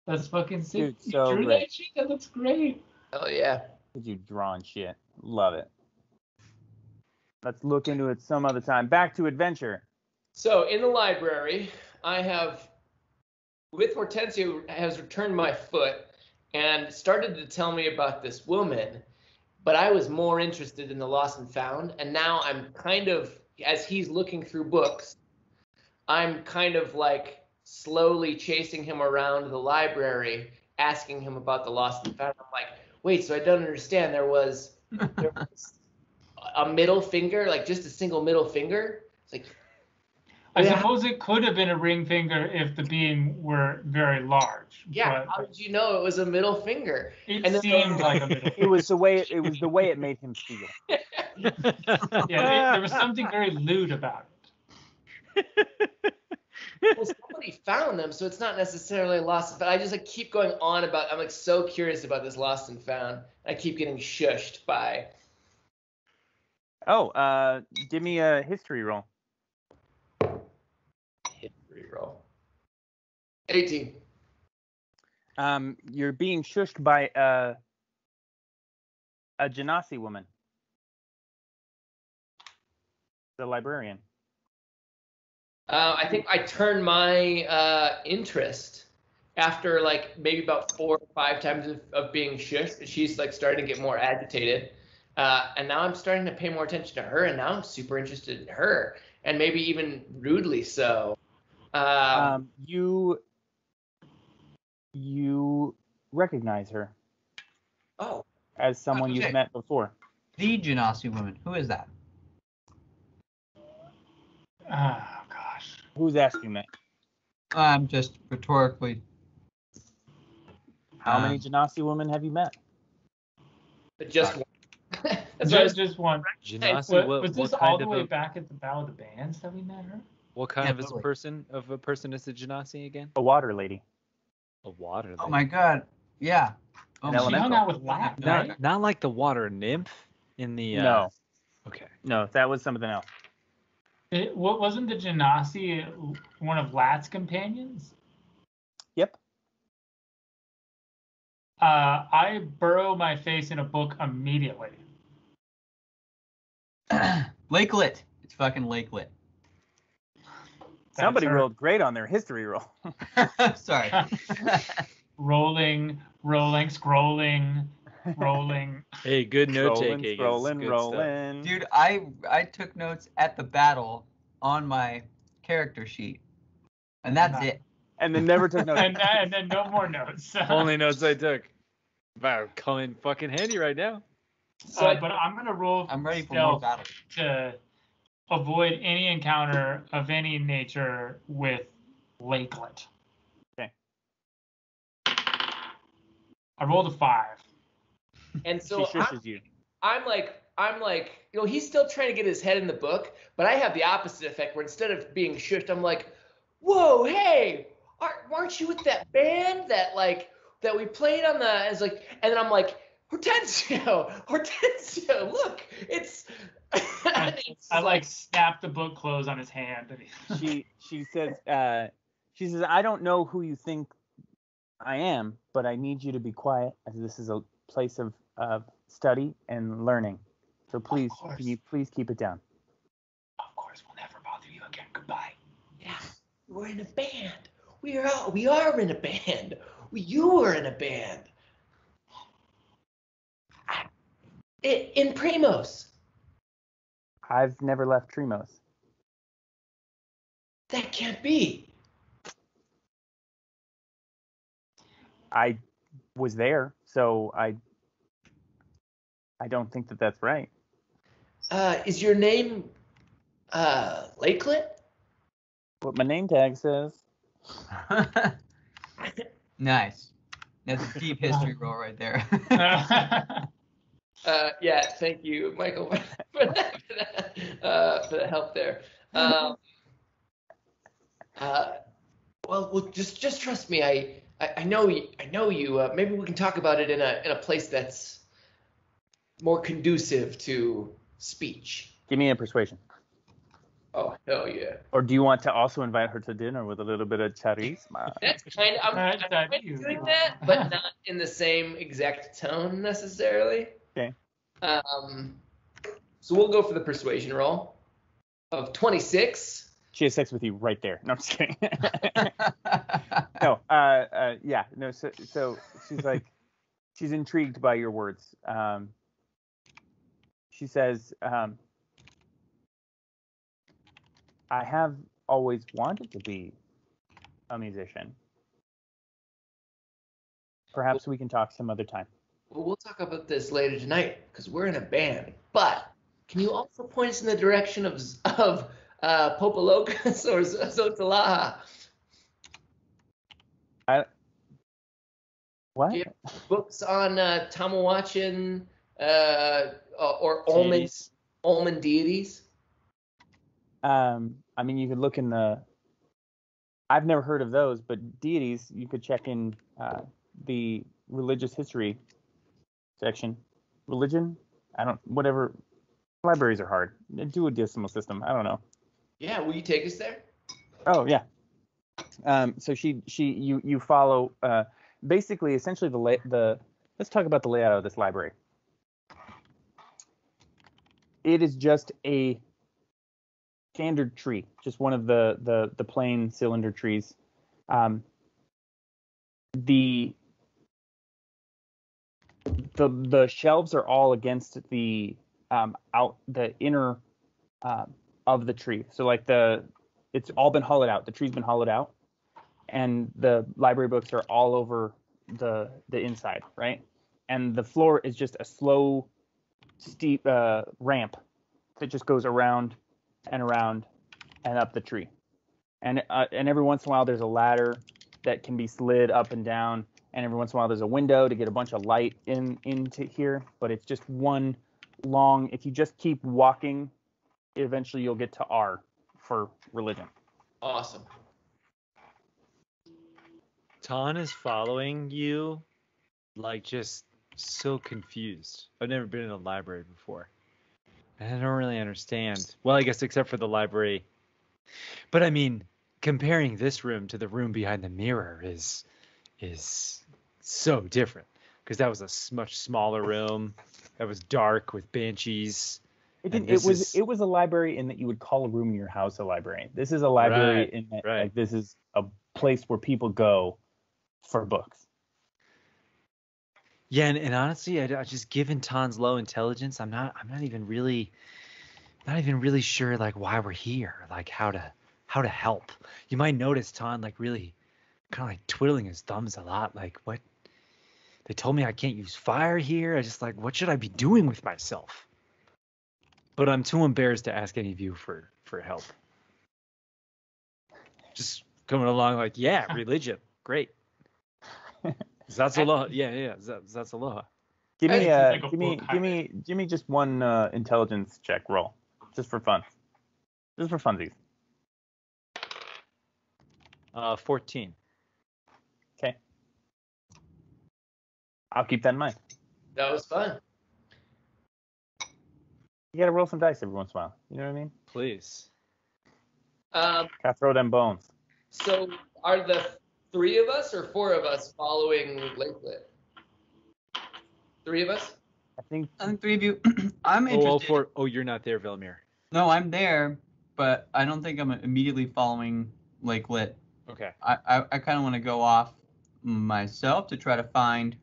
That's fucking sick. Dude, so You so drew great. that shit? That looks great. Oh yeah. Did you drawing shit? Love it. Let's look into it some other time. Back to adventure. So in the library, I have, with Hortensio, has returned my foot and started to tell me about this woman, but I was more interested in the lost and found, and now I'm kind of, as he's looking through books, I'm kind of like slowly chasing him around the library, asking him about the lost and found. I'm like, wait, so I don't understand. There was, there was a middle finger, like just a single middle finger. It's like I Yeah. suppose it could have been a ring finger if the being were very large. Yeah, how did you know it was a middle finger? it and then- seemed like a middle Finger. It was the way it was the way it made him feel. Yeah, there, there was something very lewd about it. Well, somebody found them, so it's not necessarily lost. But I just like keep going on about. I'm like so curious about this lost and found. I keep getting shushed by. Oh, uh, give me a history roll. History roll. 18. Um, you're being shushed by uh, a Genasi woman, the librarian. Uh, I think I turned my uh, interest after like maybe about four or five times of, of being shushed. She's like starting to get more agitated. Uh, and now I'm starting to pay more attention to her, and now I'm super interested in her, and maybe even rudely so. Um, Um, you you recognize her oh, as someone Okay. you've met before. The Genasi woman. Who is that? Oh gosh. Who's asking that? I'm just rhetorically. How Uh, many Genasi women have you met? just one. That's was Just, just one. Genasi, Wa- what, was this all the way a, back at the Battle of the Bands that we met her? what kind Yeah, of a person of a person is a Genasi again? A water lady. A water. Oh my god. Yeah. Oh She hung out with Lat, right? Not, not like the water nymph in the. Uh, No, Okay. no, that was something else. It, what wasn't the Genasi one of Lat's companions? Yep. Uh, I burrow my face in a book immediately. Lakelet. It's fucking Lakelet. That's Somebody her. rolled great on their history roll. Sorry. rolling, rolling, scrolling, rolling. Hey, good note rolling, taking. is rolling, rolling. Dude, I I took notes at the battle on my character sheet. And that's it. And then never took notes. and, then, and then no more notes. Only notes I took. Wow, come in fucking handy right now. So Uh, but I'm gonna roll I'm ready for more stealth battles. to avoid any encounter of any nature with Lakelet. Okay. I rolled a five. and she so I'm, you. I'm like, I'm like, you know, he's still trying to get his head in the book, but I have the opposite effect where instead of being shushed, I'm like, whoa, hey, aren't, weren't you with that band that like that we played on the as like and then I'm like Hortensio, Hortensio, look, it's, it's I like snapped the book closed on his hand. And he, she she says uh, she says I don't know who you think I am, but I need you to be quiet as this is a place of of study and learning. So please, can you please keep it down? of course, we'll never bother you again. Goodbye. yeah, we're in a band. We are all, we are in a band. You are in a band. I- i- In Primos. I've never left Triemos. That can't be. I was there, so I I don't think that that's right. Uh, is your name uh, Lakelet? What my name tag says. nice. That's a deep history roll right there. Uh, yeah, thank you, Michael, for that, for that, uh, for the help there. Um, uh, well, well, just just trust me. I I, I know you. I know you. Uh, maybe we can talk about it in a in a place that's more conducive to speech. Give me a persuasion. Oh hell yeah! Or do you want to also invite her to dinner with a little bit of charisma? That's kind of I'm, That's I'm that kind doing that, but not in the same exact tone necessarily. Okay. Um, so we'll go for the persuasion roll of 26. She has sex with you right there. No, I'm just kidding. no, uh, uh, yeah, no. So, so she's like, she's intrigued by your words. Um, she says, um, "I have always wanted to be a musician. Perhaps we can talk some other time." Well, we'll talk about this later tonight because we're in a band. But can you also point us in the direction of of uh, Popolocus or Zotzilaha? What? Yeah. Books on uh, Tamoachan uh, or Olman Deities. Olman deities. Um, I mean, you could look in the. I've never heard of those, but deities, you could check in uh, the religious history section. Religion? I don't. Whatever. Libraries are hard. Do a decimal system. I don't know. Yeah, will you take us there? Oh yeah. Um, so she she you you follow uh, basically essentially the la- the let's talk about the layout of this library. It is just a standard tree, just one of the the the plain cylinder trees. Um, the the the shelves are all against the um, out the inner um, of the tree. So like the it's all been hollowed out. The tree's been hollowed out, and the library books are all over the the inside, right? And the floor is just a slow, steep uh, ramp that just goes around and around and up the tree. And uh, and every once in a while there's a ladder that can be slid up and down, and every once in a while there's a window to get a bunch of light in into here. But it's just one long. If you just keep walking, eventually you'll get to R for religion. Awesome. Ton is following you, like just so confused. I've never been in a library before. And I don't really understand. Well, I guess except for the library. But I mean, comparing this room to the room behind the mirror is is so different because that was a much smaller room that was dark with banshees. It, didn't, it was is- it was a library in that you would call a room in your house a library. This is a library Right, in that right. like this is a place where people go for books. Yeah, and, and honestly, I, I just given Ton's low intelligence, I'm not I'm not even really not even really sure like why we're here, like how to how to help. You might notice Ton like really kind of like twiddling his thumbs a lot. Like what? They told me I can't use fire here. I just like what should I be doing with myself? But I'm too embarrassed to ask any of you for for help. Just coming along like yeah, religion, great. That's aloha. Yeah, yeah, that's that's aloha. Give me uh, like give me book give me give me just one uh, intelligence check roll, just for fun, just for funsies. Uh, 14. I'll keep that in mind. That was fun. You gotta roll some dice every once in a while. You know what I mean? Please. Um, Gotta throw them bones. so are the three of us or four of us following Lakelet? Three of us? I think I think three of you. I'm Oh, interested. all four. Oh, you're not there, Vilmir. No, I'm there, but I don't think I'm immediately following Lakelet. Okay. I, I, I kind of want to go off myself to try to find,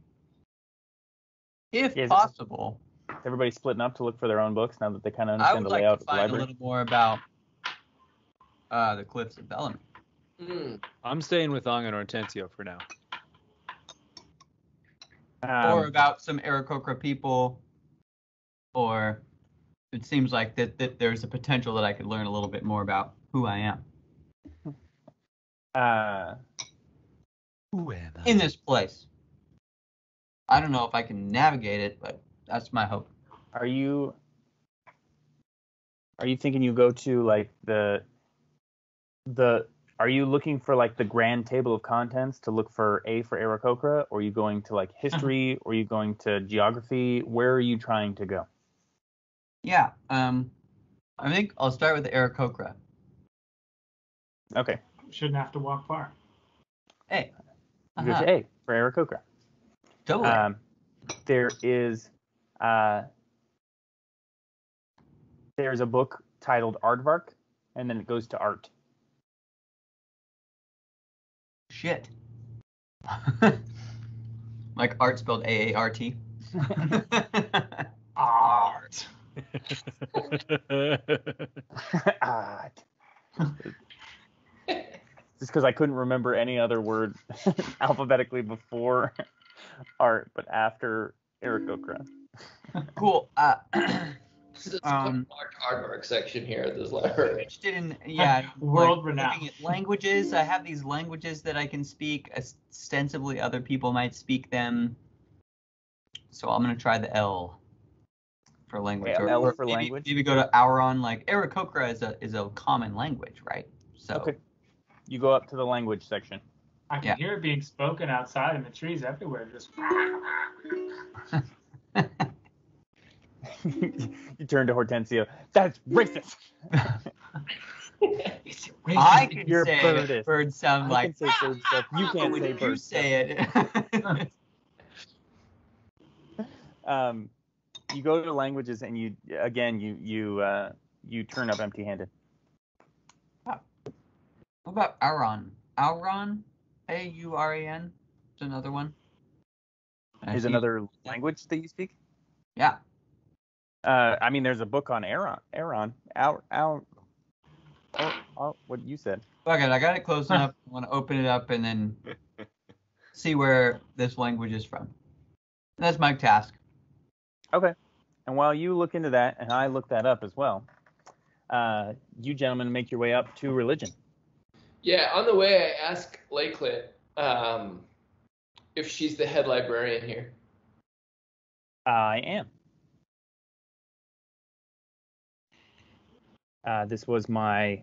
if Yes. possible, everybody's splitting up to look for their own books now that they kind of I understand would the like layout to of the find a little more about uh, the Cliffs of Bellamy. Mm. I'm staying with Ong and Hortensio for now. or Um, about some Aarakocra people, or it seems like that, that there's a potential that I could learn a little bit more about who I am uh, Who am I? in this place. I don't know if I can navigate it, but that's my hope. are you are you thinking you go to like the the are you looking for like the grand table of contents to look for A for Aarakocra, or are you going to like history, or are you going to geography? Where are you trying to go? Yeah, um, I think I'll start with the Aarakocra. Okay, Shouldn't have to walk far. Hey, go uh-huh. to A for Aarakocra. Totally. Um, there is uh, there's a book titled Aardvark, and then it goes to art. Shit. like art spelled A A R T. Art. Ah. Just because I couldn't remember any other word alphabetically before art, but after Aarakocra. cool. Uh, This is Um, a large aardvark section here at this I'm library. interested in yeah, World like, renowned. languages. I have these languages that I can speak. Ostensibly, other people might speak them. So I'm gonna try the L for language. Yeah, or, L or for maybe, language. Maybe go to Auran. Like Aarakocra is a is a common language, right? So Okay. You go up to the language section. I can Yeah. hear it being spoken outside in the trees everywhere. Just you turn to Hortensio. That's racist. it's I can You're say birdist. birds sound I like. can say bird stuff. You but can't when say you bird stuff. say it. Um, you go to languages and you again you you uh, you turn up empty-handed. What about Auran? Auran? A U R A N? Is another one. Is another language that you speak? Yeah. Uh, I mean, there's a book on Aaron. Aaron. Our, our, what you said. Fuck it, I got it close enough. I want to open it up and then see where this language is from. That's my task. Okay. And while you look into that, and I look that up as well, uh, you gentlemen make your way up to religion. Yeah, on the way, I ask Lakelet um, if she's the head librarian here. I am. Uh, this was my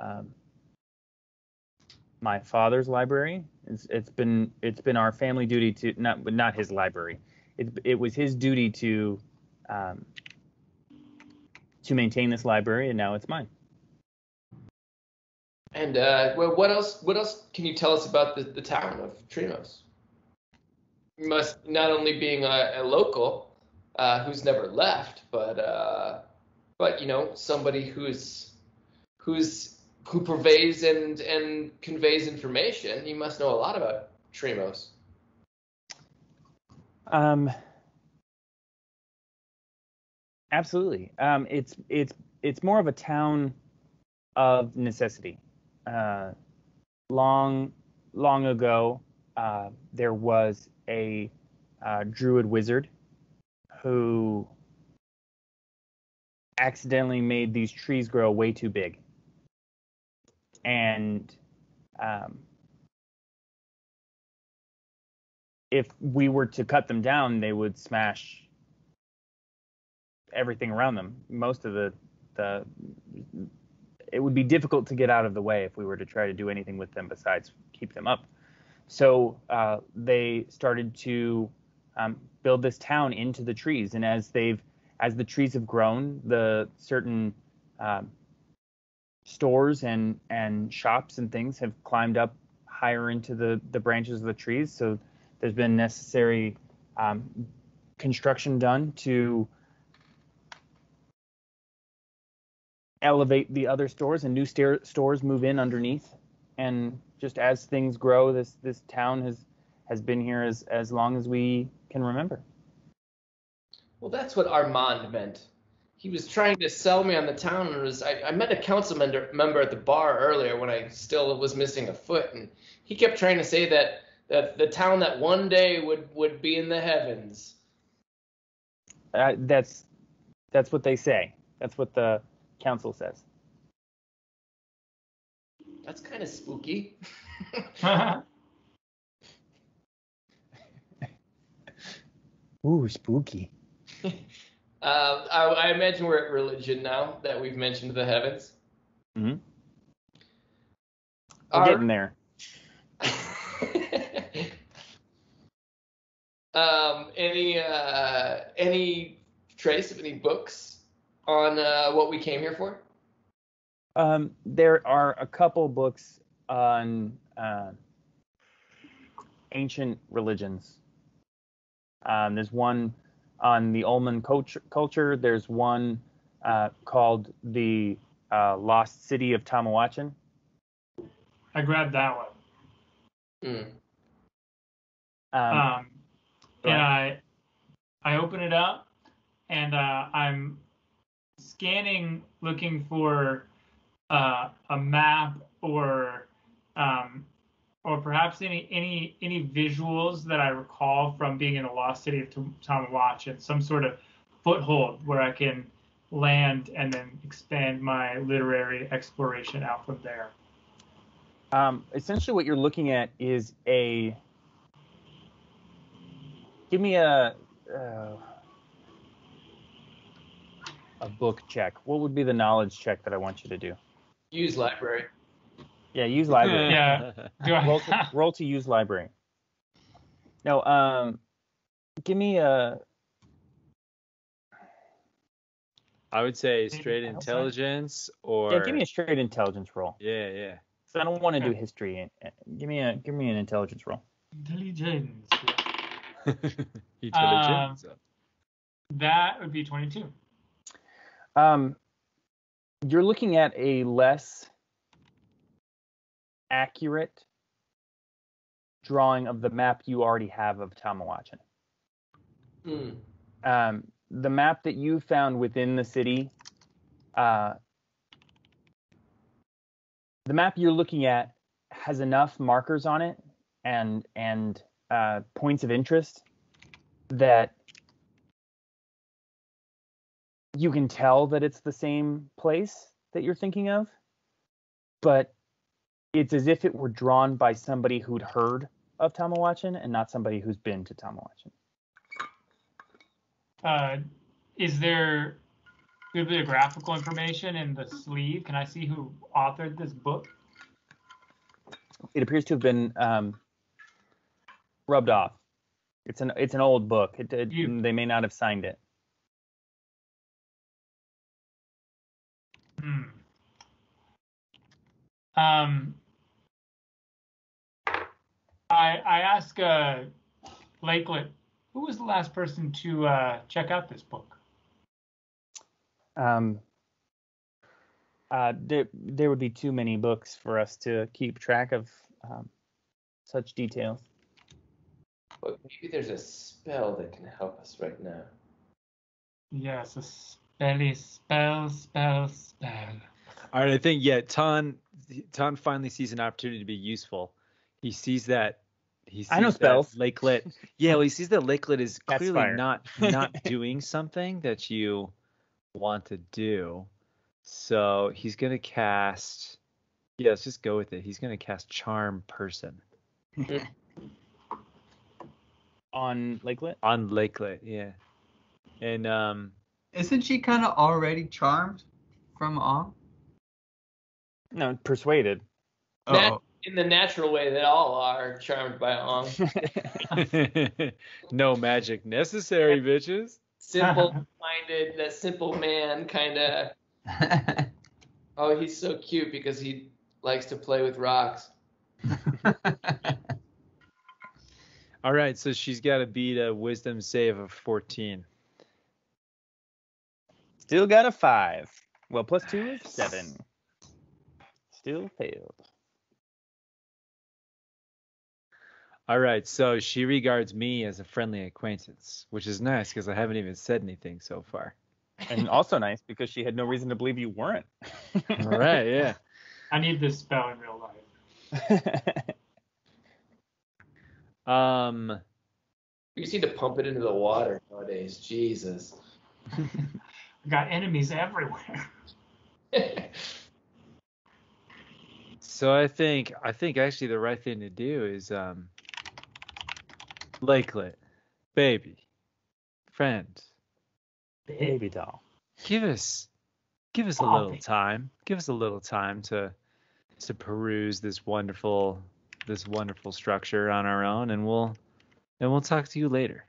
um, my father's library. It's, it's been it's been our family duty to not not his library. It it was his duty to um, to maintain this library, and now it's mine. And uh, well, what else? What else can you tell us about the, the town of Triemos? You must not only being a, a local uh, who's never left, but uh, but you know somebody who's who's who purveys and and conveys information. You must know a lot about Triemos. Um, absolutely. Um, it's it's it's more of a town of necessity. Uh, long long ago, uh, there was a uh, druid wizard who accidentally made these trees grow way too big, and um, if we were to cut them down, they would smash everything around them. Most of the the it would be difficult to get out of the way if we were to try to do anything with them besides keep them up. So uh, they started to um, build this town into the trees. And as they've as the trees have grown, the certain um, stores and and shops and things have climbed up higher into the the branches of the trees. So there's been necessary um, construction done to elevate the other stores and new stair- stores move in underneath and just as things grow this this town has has been here as as long as we can remember Well, that's what Armand meant. He was trying to sell me on the town, and was I, I met a council member, member at the bar earlier when I still was missing a foot, and he kept trying to say that that the town that one day would would be in the heavens. uh, that's that's what they say that's what the council says That's kind of spooky. ooh spooky Uh, I, I imagine we're at religion now that we've mentioned the heavens. Mhm. we're Are- getting there um, any uh, any trace of any books on uh, what we came here for? Um, there are a couple books on uh, ancient religions. Um, there's one on the Olman culture. culture. There's one uh, called the uh, Lost City of Tamoachan. I grabbed that one. Hmm. Um, Um, and. I I open it up and uh, I'm scanning looking for uh, a map or um, or perhaps any any any visuals that I recall from being in the lost city of Tam- Tamoachan, some sort of foothold where I can land and then expand my literary exploration out from there. Um, essentially, what you're looking at is a. Give me a. Uh, a book check. What would be the knowledge check that I want you to do? Use library. Yeah, use library. Yeah. Do I, roll, to, roll to use library. No, um, give me a. I would say straight intelligence or Yeah, give me a straight intelligence roll. yeah, yeah. So I don't want to do history. Give me a give me an intelligence roll. intelligence. Intelligence. That would be 22. Um, you're looking at a less accurate drawing of the map you already have of Tamoachan. Hmm. um, the map that you found within the city, uh, the map you're looking at has enough markers on it and and uh, points of interest that you can tell that it's the same place that you're thinking of, but it's as if it were drawn by somebody who'd heard of Tamoachan and not somebody who's been to Tamoachan. Uh, is there bibliographical information in the sleeve? Can I see who authored this book? it appears to have been um, rubbed off. It's an it's an old book. It, it- they may not have signed it. Um, I I ask uh, Lakelet, who was the last person to uh, check out this book? Um, uh, there there would be too many books for us to keep track of um, such details. But maybe there's a spell that can help us right now. Yes, a spelly spell, spell, spell. All right, I think yeah, Ton Ton finally sees an opportunity to be useful. He sees that he sees I know that spells. Lakelet. Yeah, well, he sees that Lakelet is Catch clearly fire. not not doing something that you want to do. So he's gonna cast. Yeah, let's just go with it. He's gonna cast Charm Person On Lakelet, on Lakelet. Yeah, and um, Isn't she kind of already charmed from awe? No, persuaded. Oh, Nat- in the natural way that all are charmed by Ong. no magic necessary, bitches. Simple-minded, that simple man kind of. Oh, he's so cute because he likes to play with rocks. All right, so she's got to beat a wisdom save of 14. Still got a five. Well, plus two is seven. Still failed. All right, so she regards me as a friendly acquaintance, which is nice because I haven't even said anything so far. And also nice because she had no reason to believe you weren't. All right, yeah. I need this spell in real life. Um, You just need to pump it into the water nowadays. Jesus. I got enemies everywhere. So I think I think actually the right thing to do is um, Lakelet, baby, friend, Baby doll. give us give us a little time. Give us a little time to to peruse this wonderful this wonderful structure on our own, and we'll and we'll talk to you later.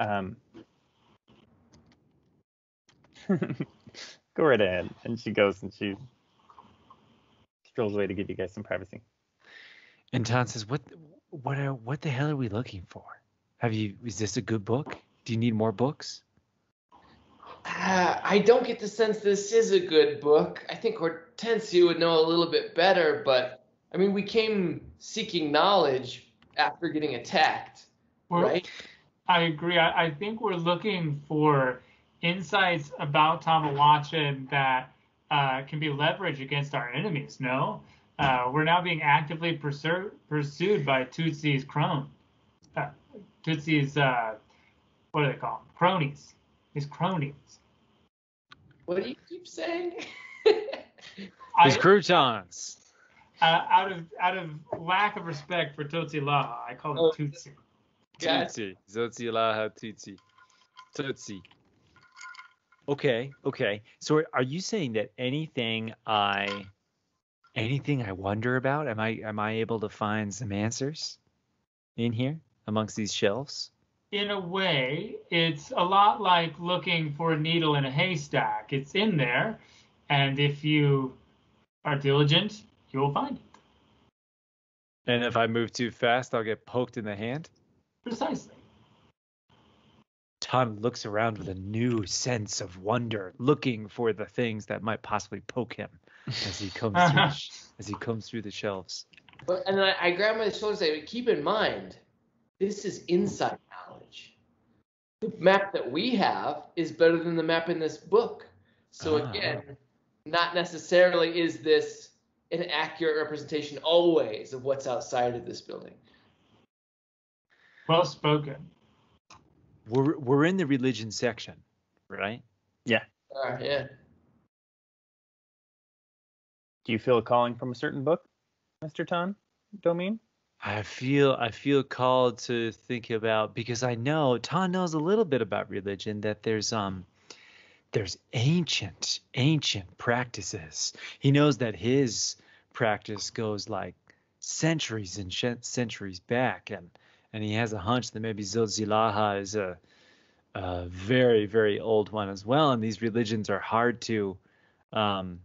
Um, go right ahead. And she goes and she strolls away to give you guys some privacy. And Ton says, "What, what, are, what the hell are we looking for? Have you? Is this a good book? Do you need more books?" Ah, I don't get the sense this is a good book. I think Hortensio would know a little bit better, but I mean, we came seeking knowledge after getting attacked, We're- right? I agree. I, I think we're looking for insights about Tamoachan that uh, can be leveraged against our enemies. No, uh, we're now being actively pursu- pursued by Tootsie's crone. Uh, Tootsie's uh, what do they call them? Cronies. His cronies. What do you keep saying? His I, croutons. uh, out of out of lack of respect for Zotzilaha, I call him Oh. Tootsie. Gotcha. Tootsie. Zotzilaha tootsie. Tootsie. Okay, okay. So are- you saying that anything I anything I wonder about, am I am I able to find some answers in here amongst these shelves? in a way, it's a lot like looking for a needle in a haystack. It's in there, and if you are diligent, you will find it. And if I move too fast, I'll get poked in the hand? Precisely. Ton looks around with a new sense of wonder, looking for the things that might possibly poke him as he comes through the as he comes through the shelves. But, and I, I grab my shoulder and say, keep in mind, this is inside knowledge. The map that we have is better than the map in this book. So Ah. again, not necessarily is this an accurate representation always of what's outside of this building. Well spoken. We're we're in the religion section, right? Uh, yeah. Do you feel a calling from a certain book, Mr. Ton? Domain? I feel I feel called to think about because I know Ton knows a little bit about religion that there's um there's ancient ancient practices. He knows that his practice goes like centuries and sh- centuries back and and he has a hunch that maybe Zotzilaha is a a very very old one as well and these religions are hard to um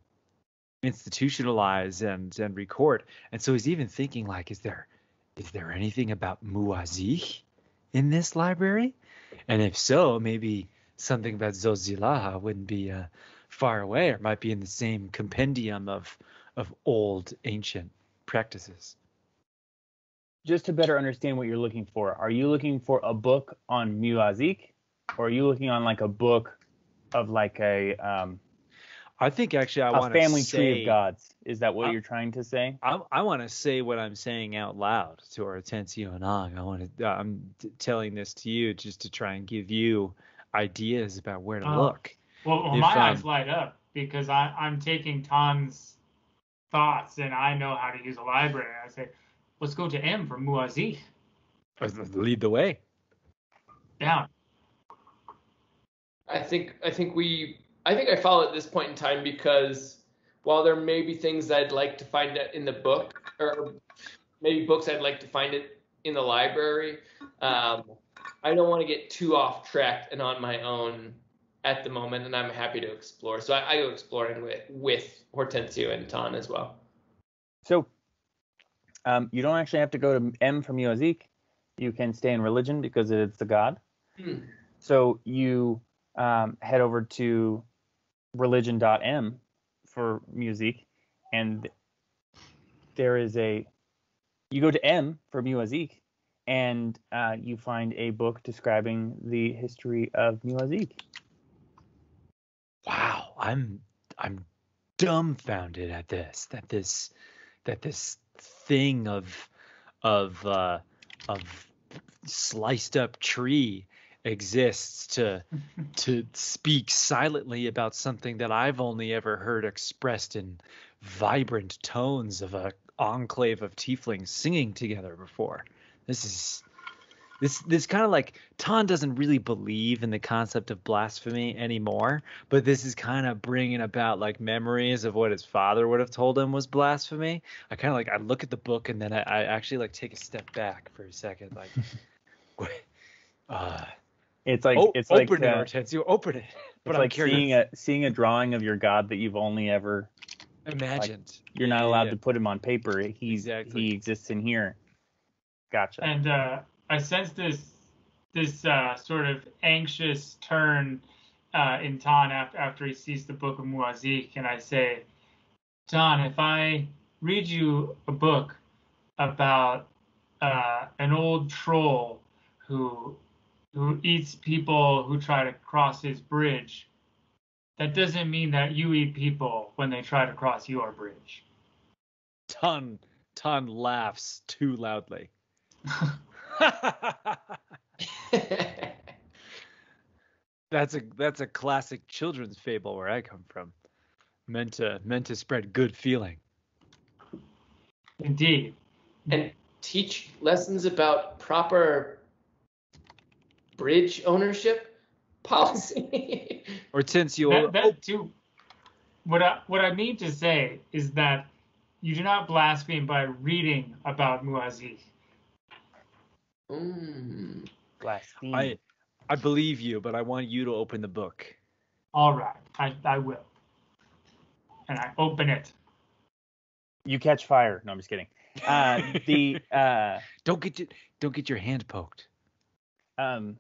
institutionalize and and record. And so he's even thinking like, is there is there anything about Muazik in this library? And if so, maybe something about Zotzilaha wouldn't be uh, far away, or might be in the same compendium of of old ancient practices. Just to better understand what you're looking for, are you looking for a book on Muazik, or are you looking on like a book of like a um, I think actually I want to family say, tree of gods? Is that what Uh, you're trying to say? I, I want to say what I'm saying out loud to Hortensio and Ong. I want to. I'm t- telling this to you just to try and give you ideas about where to Oh. look. Well, well If, my um, eyes light up because I, I'm taking Ton's thoughts and I know how to use a library. I say, let's go to M for Muazi. Lead the way. Down. I think I think we I think I follow at this point in time because while there may be things I'd like to find in the book, or maybe books I'd like to find it in the library. Um, I don't want to get too off track and on my own at the moment, and I'm happy to explore. So I, I go exploring with with Hortensio and Ton as well. So um, you don't actually have to go to M from Muazik. You can stay in religion because it's the god. Hmm. So you um, head over to religion.m for music, and there is a. You go to M for Muazik, and uh, you find a book describing the history of Muazik. Wow, I'm I'm dumbfounded at this. That this that this thing of of uh, of sliced up tree exists to to speak silently about something that I've only ever heard expressed in vibrant tones of a enclave of tieflings singing together before. This is this this kind of like Ton doesn't really believe in the concept of blasphemy anymore, but this is kind of bringing about like memories of what his father would have told him was blasphemy. I kind of like I look at the book and then I, I actually like take a step back for a second, like, uh, It's like oh, it's like open it, uh, Hortensio, open it. But it's I'm like curious. seeing a seeing a drawing of your god that you've only ever imagined. you're not Yeah, allowed yeah. to put him on paper. He's Exactly. he exists in here. Gotcha. And uh, I sense this this uh, sort of anxious turn uh, in Ton after after he sees the book of Muazik, and I say, Ton, if I read you a book about uh, an old troll who who eats people who try to cross his bridge, that doesn't mean that you eat people when they try to cross your bridge. Ton Ton laughs too loudly. that's a that's a classic children's fable where I come from. Meant to meant to spread good feeling. Indeed. and teach lessons about proper bridge ownership policy. Hortensio, that, that too. What I what I mean to say is that you do not blaspheme by reading about Muazik. Mm. Blaspheme. I I believe you, but I want you to open the book. All right, I, I will. And I open it. You catch fire. No, I'm just kidding. Uh, the uh, Don't get your, don't get your hand poked. um,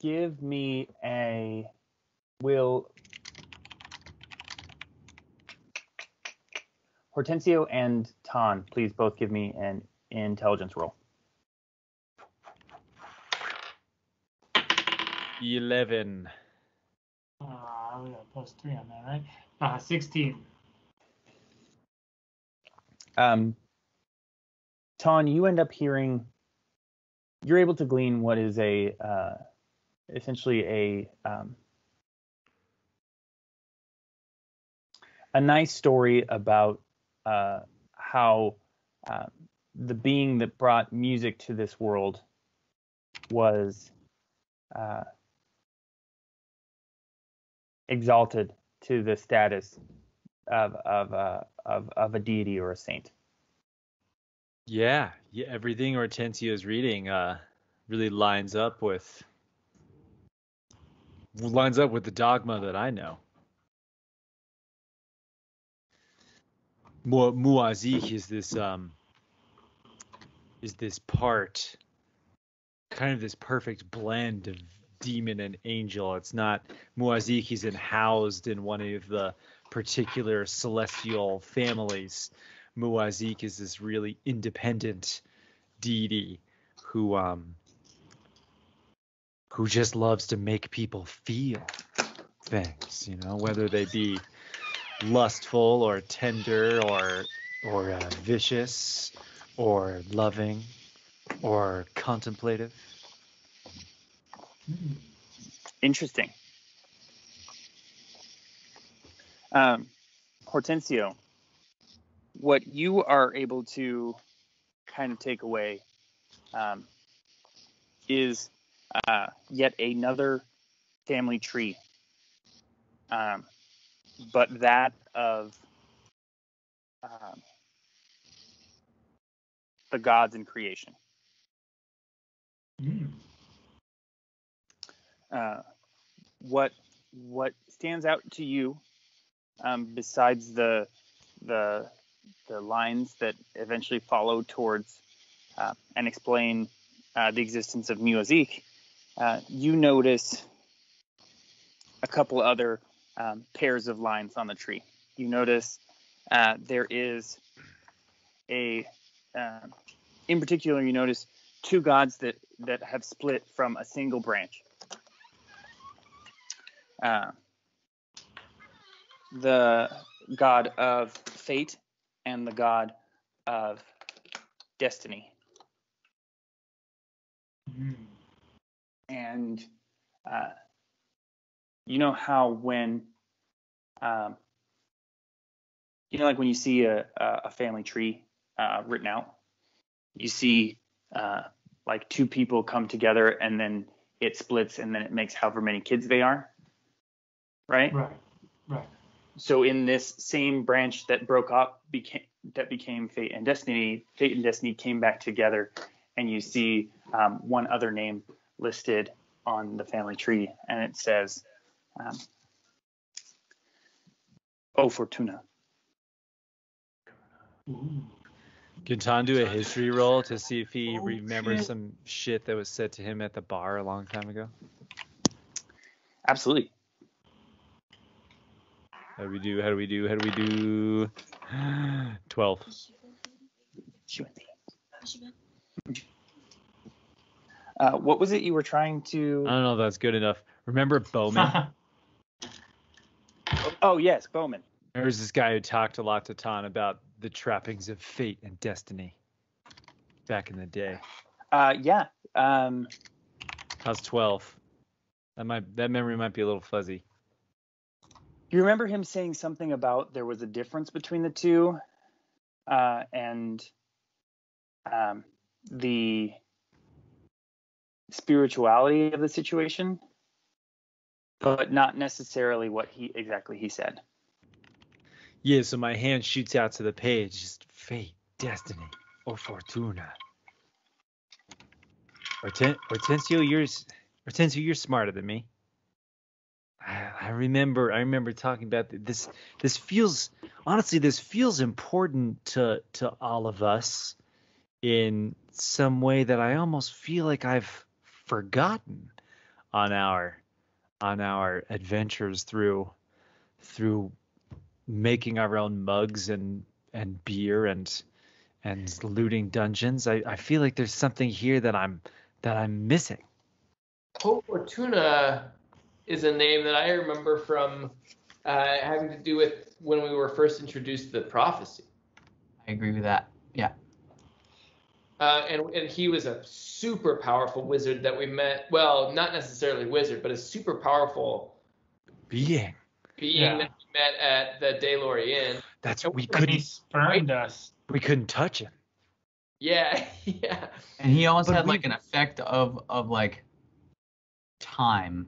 give me a will Hortensio and Ton, please both give me an intelligence roll. Eleven. Uh, we got plus three on that, right? Uh, 16. Um, Ton, you end up hearing. You're able to glean what is a uh, essentially a um, a nice story about uh, how uh, the being that brought music to this world was uh, exalted to the status of of uh, of of a deity or a saint. Yeah, yeah. Everything is reading uh, really lines up with lines up with the dogma that I know. Mu- Muazik is this um is this part kind of this perfect blend of demon and angel. It's not Muazik isn't housed in one of the particular celestial families. Muazik is this really independent deity who um who just loves to make people feel things, you know, whether they be lustful or tender or or uh, vicious or loving or contemplative. Interesting. Um, Hortensio, what you are able to kind of take away um, is uh, yet another family tree, um, but that of um, the gods in creation. Mm. Uh, what what stands out to you um, besides the the the lines that eventually follow towards uh, and explain uh, the existence of Muazik, uh, you notice a couple other um, pairs of lines on the tree. You notice uh, there is a, uh, in particular, you notice two gods that that have split from a single branch. Uh, the god of fate and the god of destiny. Mm. And uh, you know how when, um, you know, like when you see a, a family tree uh, written out, you see uh, like two people come together and then it splits and then it makes however many kids they are, right? Right. Right. so in this same branch that broke up became that became fate and destiny fate and destiny came back together and you see um, one other name listed on the family tree and it says um, oh fortuna Ooh. Can Ton do a history roll to see if he Oh, remembers shit. some shit that was said to him at the bar a long time ago? absolutely How do we do? How do we do? How do we do? Twelve. uh, what was it you were trying to I don't know if that's good enough. Remember Bowman? oh yes bowman There's this guy who talked a lot to Ton about the trappings of fate and destiny back in the day. uh, yeah um, How's twelve? That might that memory might be a little fuzzy. you remember him saying something about there was a difference between the two uh, and um, the spirituality of the situation but not necessarily what he exactly he said Yeah, so my hand shoots out to the page. Just fate, destiny, or fortuna. Horten- Hortensio, you're Hortensio, you're smarter than me. I, I remember, I remember talking about this. This feels, honestly, this feels important to to all of us in some way that I almost feel like I've forgotten on our on our adventures through through making our own mugs and and beer and and looting dungeons. I, I feel like there's something here that I'm that I'm missing. Ho Fortuna is a name that I remember from uh, having to do with when we were first introduced to the prophecy. I agree with that. Yeah. Uh, and, and he was a super powerful wizard that we met. Well, not necessarily wizard, but a super powerful Being. Being Yeah. that we met at the Daylor Inn. That's And we couldn't spurned us. we couldn't touch him. Yeah, yeah. And he almost But had we- like an effect of of like time.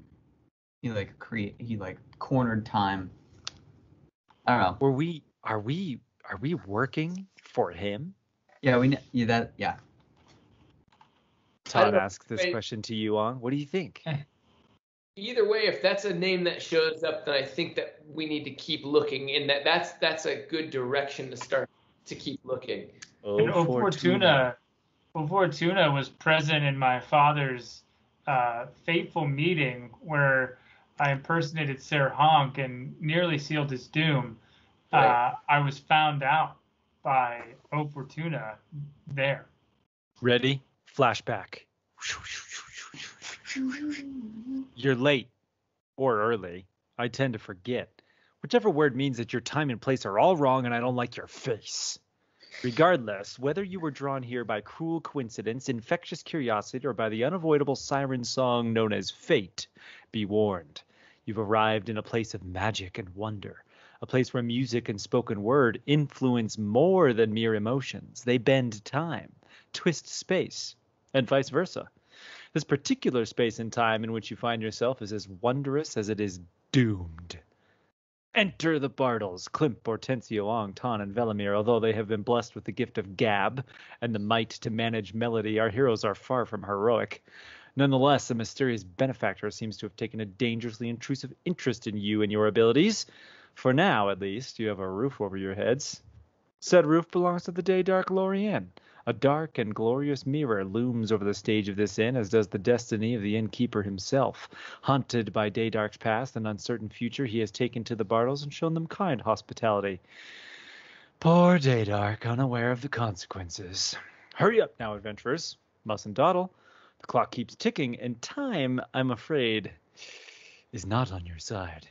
He like create he like cornered time. I don't know. Were we are we are we working for him? Yeah, we kn- yeah that yeah. Todd know. asked this Wait. question to you on. What do you think? Either way, if that's a name that shows up, then I think that we need to keep looking. and that, that's that's a good direction to start to keep looking. And O Fortuna, O Fortuna was present in my father's uh, fateful meeting where I impersonated Sir Honk and nearly sealed his doom. Uh, I was found out by O Fortuna there. Ready? Flashback. You're late or early. I tend to forget. Whichever word means that your time and place are all wrong and I don't like your face. Regardless, whether you were drawn here by cruel coincidence, infectious curiosity, or by the unavoidable siren song known as fate, be warned. You've arrived in a place of magic and wonder, a place where music and spoken word influence more than mere emotions. They bend time, twist space, and vice versa. This particular space and time in which you find yourself is as wondrous as it is doomed. Enter the Bardles, Klimp, Hortensio, Ong, Ton, and Velimir. Although they have been blessed with the gift of gab and the might to manage melody, our heroes are far from heroic. Nonetheless, a mysterious benefactor seems to have taken a dangerously intrusive interest in you and your abilities. For now, at least, you have a roof over your heads. Said roof belongs to the Day Dark Lorien. A dark and glorious mirror looms over the stage of this inn, as does the destiny of the innkeeper himself. Haunted by Daydark's past and uncertain future, he has taken to the Bardles and shown them kind hospitality. Poor Daydark, unaware of the consequences. Hurry up now, adventurers. Mustn't dawdle. The clock keeps ticking, and time, I'm afraid, is not on your side.